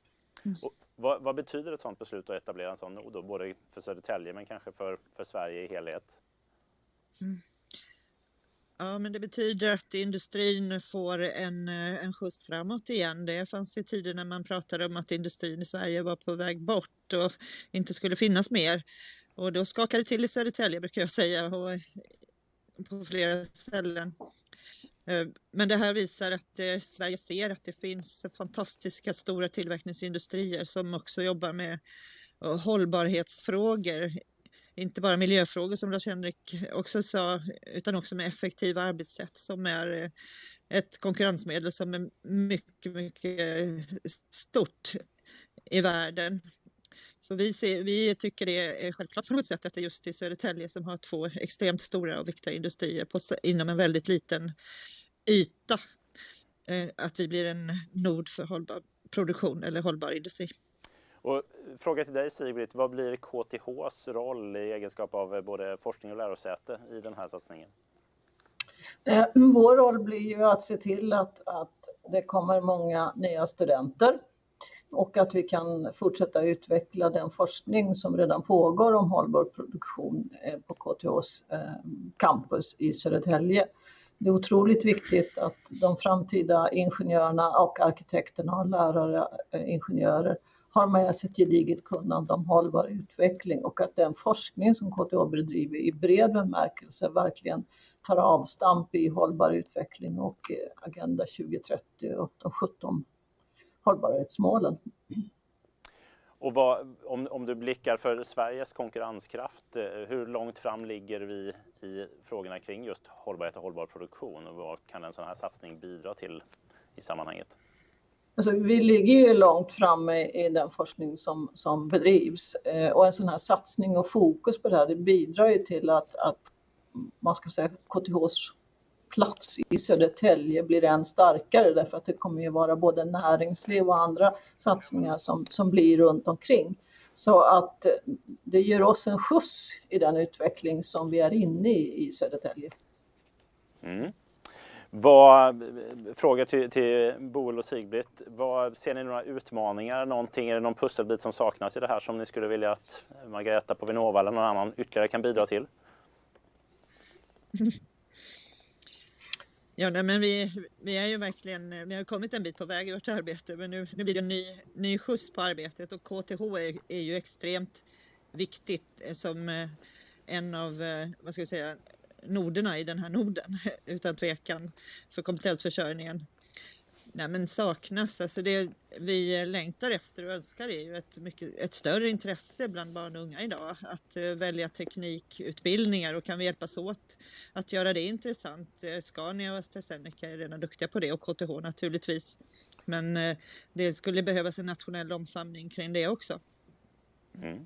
Mm. Vad, vad, betyder ett sådant beslut att etablera en sån nod, både för Södertälje men kanske för, för Sverige i helhet? Mm. Ja, men det betyder att industrin får en, eh, en skjuts framåt igen. Det fanns ju tider när man pratade om att industrin i Sverige var på väg bort och inte skulle finnas mer. Och då skakade det till i Södertälje brukar jag säga och på flera ställen. Eh, men det här visar att eh, Sverige ser att det finns fantastiska stora tillverkningsindustrier som också jobbar med hållbarhetsfrågor inte bara miljöfrågor som Lars-Henrik också sa, utan också med effektiva arbetssätt som är eh, ett konkurrensmedel som är mycket, mycket stort i världen. Så vi, ser, vi tycker det är självklart på något sätt att det är just i Södertälje som har två extremt stora och viktiga industrier på, inom en väldigt liten yta. Eh, att vi blir en nod för hållbar produktion eller hållbar industri. Och fråga till dig Sigrid, vad blir KTHs roll i egenskap av eh, både forskning och lärosäte i den här satsningen? Eh, vår roll blir ju att se till att, att det kommer många nya studenter och att vi kan fortsätta utveckla den forskning som redan pågår om hållbar produktion eh, på KTHs campus i Södertälje. Det är otroligt viktigt att de framtida ingenjörerna och arkitekterna och lärare, ingenjörer har med sig ett gediget kunnande om hållbar utveckling och att den forskning som KTH bedriver i bred bemärkelse verkligen tar avstamp i hållbar utveckling och eh, Agenda 2030 och de 17 hållbarhetsmålen. Och vad, om, om du blickar för Sveriges konkurrenskraft, eh, hur långt fram ligger vi i frågorna kring just hållbarhet och hållbar produktion och vad kan en sån här satsning bidra till i sammanhanget? Alltså, vi ligger ju långt framme i den forskning som, som bedrivs eh, och en sån här satsning och fokus på det här det bidrar ju till att, att man ska säga KTHs plats i Södertälje blir än starkare därför att det kommer ju vara både näringsliv och andra satsningar som, som blir runt omkring. Så att eh, det ger oss en skjuts i den utveckling som vi är inne i i Södertälje. Mm. Vad, fråga till, till Boel och Sigbritt. Vad, ser ni några utmaningar, någonting, är det någon pusselbit som saknas i det här som ni skulle vilja att Margareta på Vinnova eller någon annan ytterligare kan bidra till? [LAUGHS] Ja, nej, men vi, vi är ju verkligen, vi har kommit en bit på väg i vårt arbete, men nu, nu blir det en ny, ny skjuts på arbetet och KTH är, är ju extremt viktigt som eh, en av, eh, vad ska vi säga, noderna i den här noden [LAUGHS] utan tvekan för kompetensförsörjningen. Nej, men saknas, alltså det vi längtar efter och önskar är ju ett, mycket, ett större intresse bland barn och unga idag att uh, välja teknikutbildningar och kan vi hjälpas åt att göra det intressant. Uh, Scania och AstraZeneca är redan duktiga på det och KTH naturligtvis. Men uh, det skulle behövas en nationell omfamning kring det också. Mm.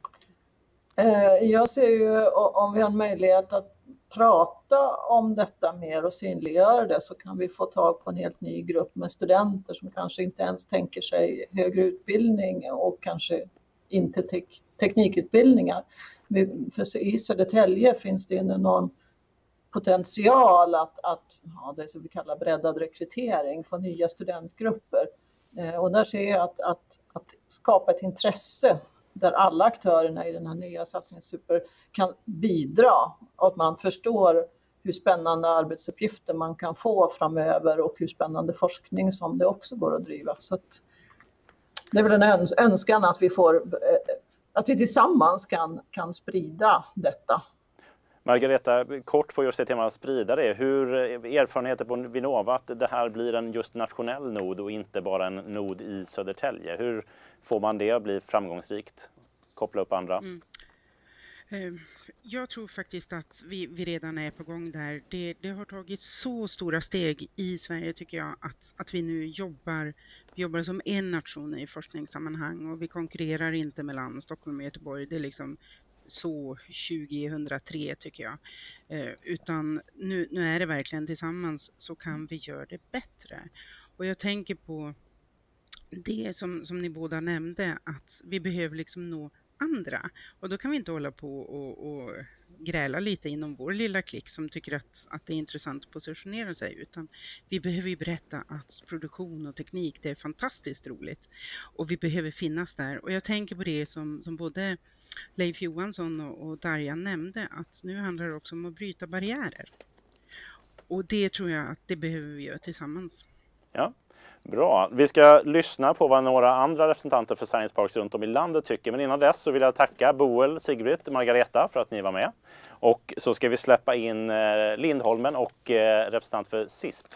Jag ser ju om vi har en möjlighet att prata om detta mer och synliggöra det så kan vi få tag på en helt ny grupp med studenter som kanske inte ens tänker sig högre utbildning och kanske inte tek teknikutbildningar. För I Södertälje finns det en enorm potential att, att ja, det som vi kallar breddad rekrytering, få nya studentgrupper. Eh, och där ser jag att, att, att skapa ett intresse där alla aktörerna i den här nya satsningen Super kan bidra och att man förstår hur spännande arbetsuppgifter man kan få framöver och hur spännande forskning som det också går att driva. Så att det är väl en önskan att vi, får, eh, att vi tillsammans kan, kan sprida detta. Margareta, kort på just det temat sprida det. Hur eh, erfarenheter på Vinnova att det här blir en just nationell nod och inte bara en nod i Södertälje. Hur får man det att bli framgångsrikt? Koppla upp andra. Mm. Ehm, jag tror faktiskt att vi, vi, redan är på gång där. Det, det, har tagit så stora steg i Sverige tycker jag att, att vi nu jobbar, vi jobbar som en nation i forskningssammanhang och vi konkurrerar inte mellan Stockholm och Göteborg. Det är liksom så 2003 tycker jag. Eh, utan nu, nu är det verkligen tillsammans så kan vi göra det bättre. Och jag tänker på det som, som ni båda nämnde att vi behöver liksom nå andra. Och då kan vi inte hålla på och, och gräla lite inom vår lilla klick som tycker att, att det är intressant att positionera sig utan vi behöver ju berätta att produktion och teknik det är fantastiskt roligt och vi behöver finnas där och jag tänker på det som, som både Leif Johansson och, och Darja nämnde att nu handlar det också om att bryta barriärer. Och det tror jag att det behöver vi göra tillsammans. Ja, Bra. Vi ska lyssna på vad några andra representanter för Science Parks runt om i landet tycker. Men innan dess så vill jag tacka Boel, Sigbritt, Margareta för att ni var med. Och så ska vi släppa in eh, Lindholmen och eh, representant för SISP.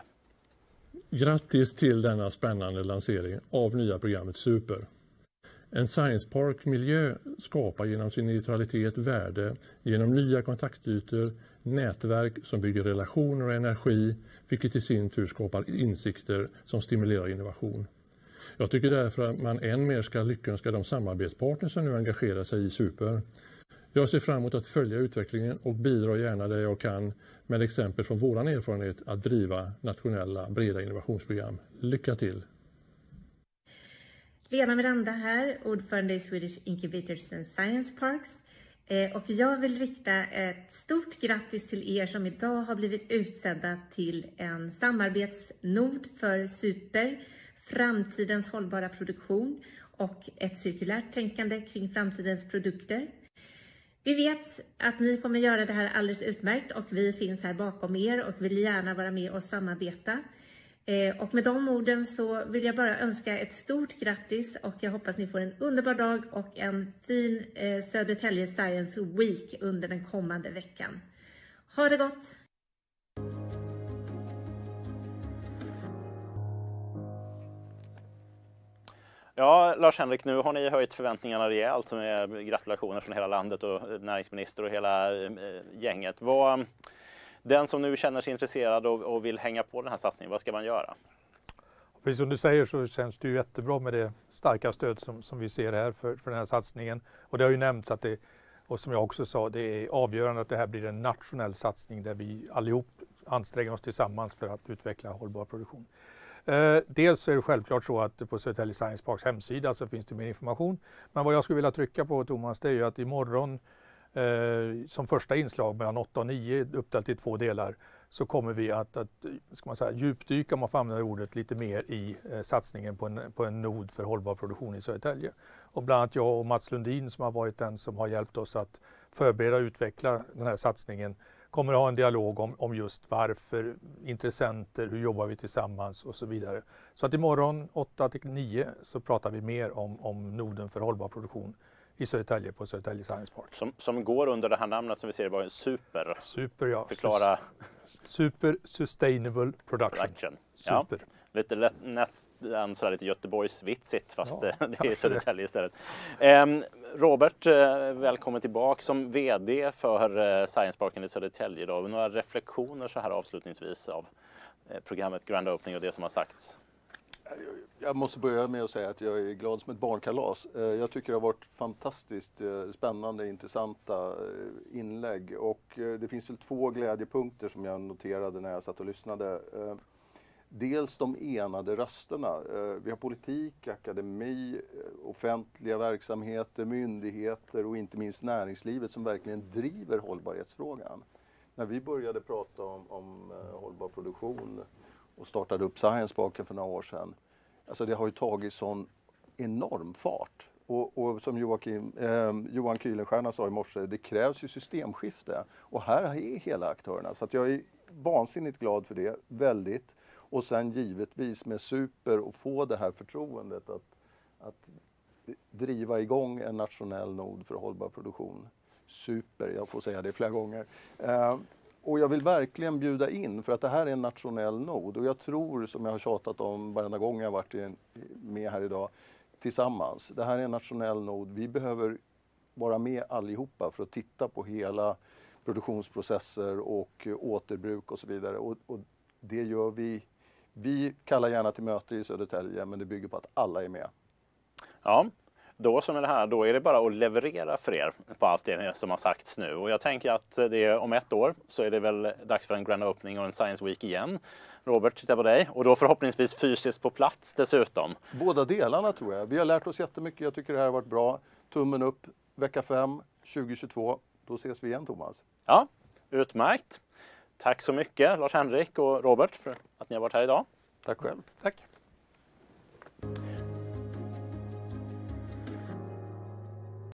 Grattis till denna spännande lansering av nya programmet Super. En science park-miljö skapar genom sin neutralitet värde genom nya kontaktytor, nätverk som bygger relationer och energi, vilket i sin tur skapar insikter som stimulerar innovation. Jag tycker därför att man än mer ska lyckönska de samarbetspartners som nu engagerar sig i Super. Jag ser fram emot att följa utvecklingen och bidra gärna där jag kan med exempel från våran erfarenhet att driva nationella breda innovationsprogram. Lycka till! Lena Miranda här, ordförande i Swedish Incubators and Science Parks. Eh, och jag vill rikta ett stort grattis till er som idag har blivit utsedda till en samarbetsnod för Super, framtidens hållbara produktion och ett cirkulärt tänkande kring framtidens produkter. Vi vet att ni kommer göra det här alldeles utmärkt och vi finns här bakom er och vill gärna vara med och samarbeta. Eh, och med de orden så vill jag bara önska ett stort grattis och jag hoppas ni får en underbar dag och en fin eh, Södertälje Science Week under den kommande veckan. Ha det gott! Ja, Lars-Henrik, nu har ni höjt förväntningarna rejält med gratulationer från hela landet och näringsminister och hela eh, gänget. Vad, den som nu känner sig intresserad och, och vill hänga på den här satsningen, vad ska man göra? Precis som du säger så känns det ju jättebra med det starka stöd som, som vi ser här för, för den här satsningen. Och det har ju nämnts att det, och som jag också sa, det är avgörande att det här blir en nationell satsning där vi allihop anstränger oss tillsammans för att utveckla hållbar produktion. Eh, dels är det självklart så att på Södertälje Science Parks hemsida så finns det mer information. Men vad jag skulle vilja trycka på Thomas, det är ju att imorgon eh, som första inslag mellan 8 och 9 uppdelat i två delar så kommer vi att, att ska man säga, djupdyka, om man får använda ordet, lite mer i eh, satsningen på en, på en nod för hållbar produktion i Södertälje. Och bland annat jag och Mats Lundin som har varit den som har hjälpt oss att förbereda och utveckla den här satsningen kommer att ha en dialog om, om just varför, intressenter, hur jobbar vi tillsammans och så vidare. Så att imorgon 8 till 9 så pratar vi mer om, om noden för hållbar produktion i Södertälje på Södertälje Science Park. Som, som går under det här namnet som vi ser var en super. Super ja. Förklara. Super Sustainable Production. production. Super. Ja. Lite lätt, nästan sådär lite Göteborgsvitsigt fast ja, det är [LAUGHS] Södertälje istället. Eh, Robert, eh, välkommen tillbaka som VD för eh, Science Parken i Södertälje. Då. Några reflektioner så här avslutningsvis av eh, programmet Grand Opening och det som har sagts? Jag måste börja med att säga att jag är glad som ett barnkalas. Eh, jag tycker det har varit fantastiskt eh, spännande, intressanta eh, inlägg och det finns väl två glädjepunkter som jag noterade när jag satt och lyssnade. Dels de enade rösterna. Vi har politik, akademi, offentliga verksamheter, myndigheter och inte minst näringslivet som verkligen driver hållbarhetsfrågan. När vi började prata om, om hållbar produktion och startade upp Science Parken för några år sedan. Alltså det har ju tagit sån enorm fart. Och, och som Joakim, eh, Johan Kühlenstierna sa i morse, det krävs ju systemskifte. Och här är hela aktörerna. Så att jag är vansinnigt glad för det, väldigt. Och sen givetvis med Super och få det här förtroendet att, att driva igång en nationell nod för hållbar produktion. Super, jag får säga det flera gånger. Eh, och jag vill verkligen bjuda in för att det här är en nationell nod och jag tror, som jag har tjatat om varenda gång jag varit med här idag, tillsammans. Det här är en nationell nod. Vi behöver vara med allihopa för att titta på hela produktionsprocesser och återbruk och så vidare. Och, och det gör vi. Vi kallar gärna till möte i Södertälje men det bygger på att alla är med. Ja, då som är det här, då är det bara att leverera för er på allt det som har sagts nu. Och jag tänker att det är om ett år så är det väl dags för en Grand Opening och en Science Week igen. Robert, titta på dig. Och då förhoppningsvis fysiskt på plats dessutom. Båda delarna tror jag. Vi har lärt oss jättemycket. Jag tycker det här har varit bra. Tummen upp vecka 5 2022. Då ses vi igen Thomas. Ja, utmärkt. Tack så mycket Lars-Henrik och Robert för att ni har varit här idag. Tack själv. Tack.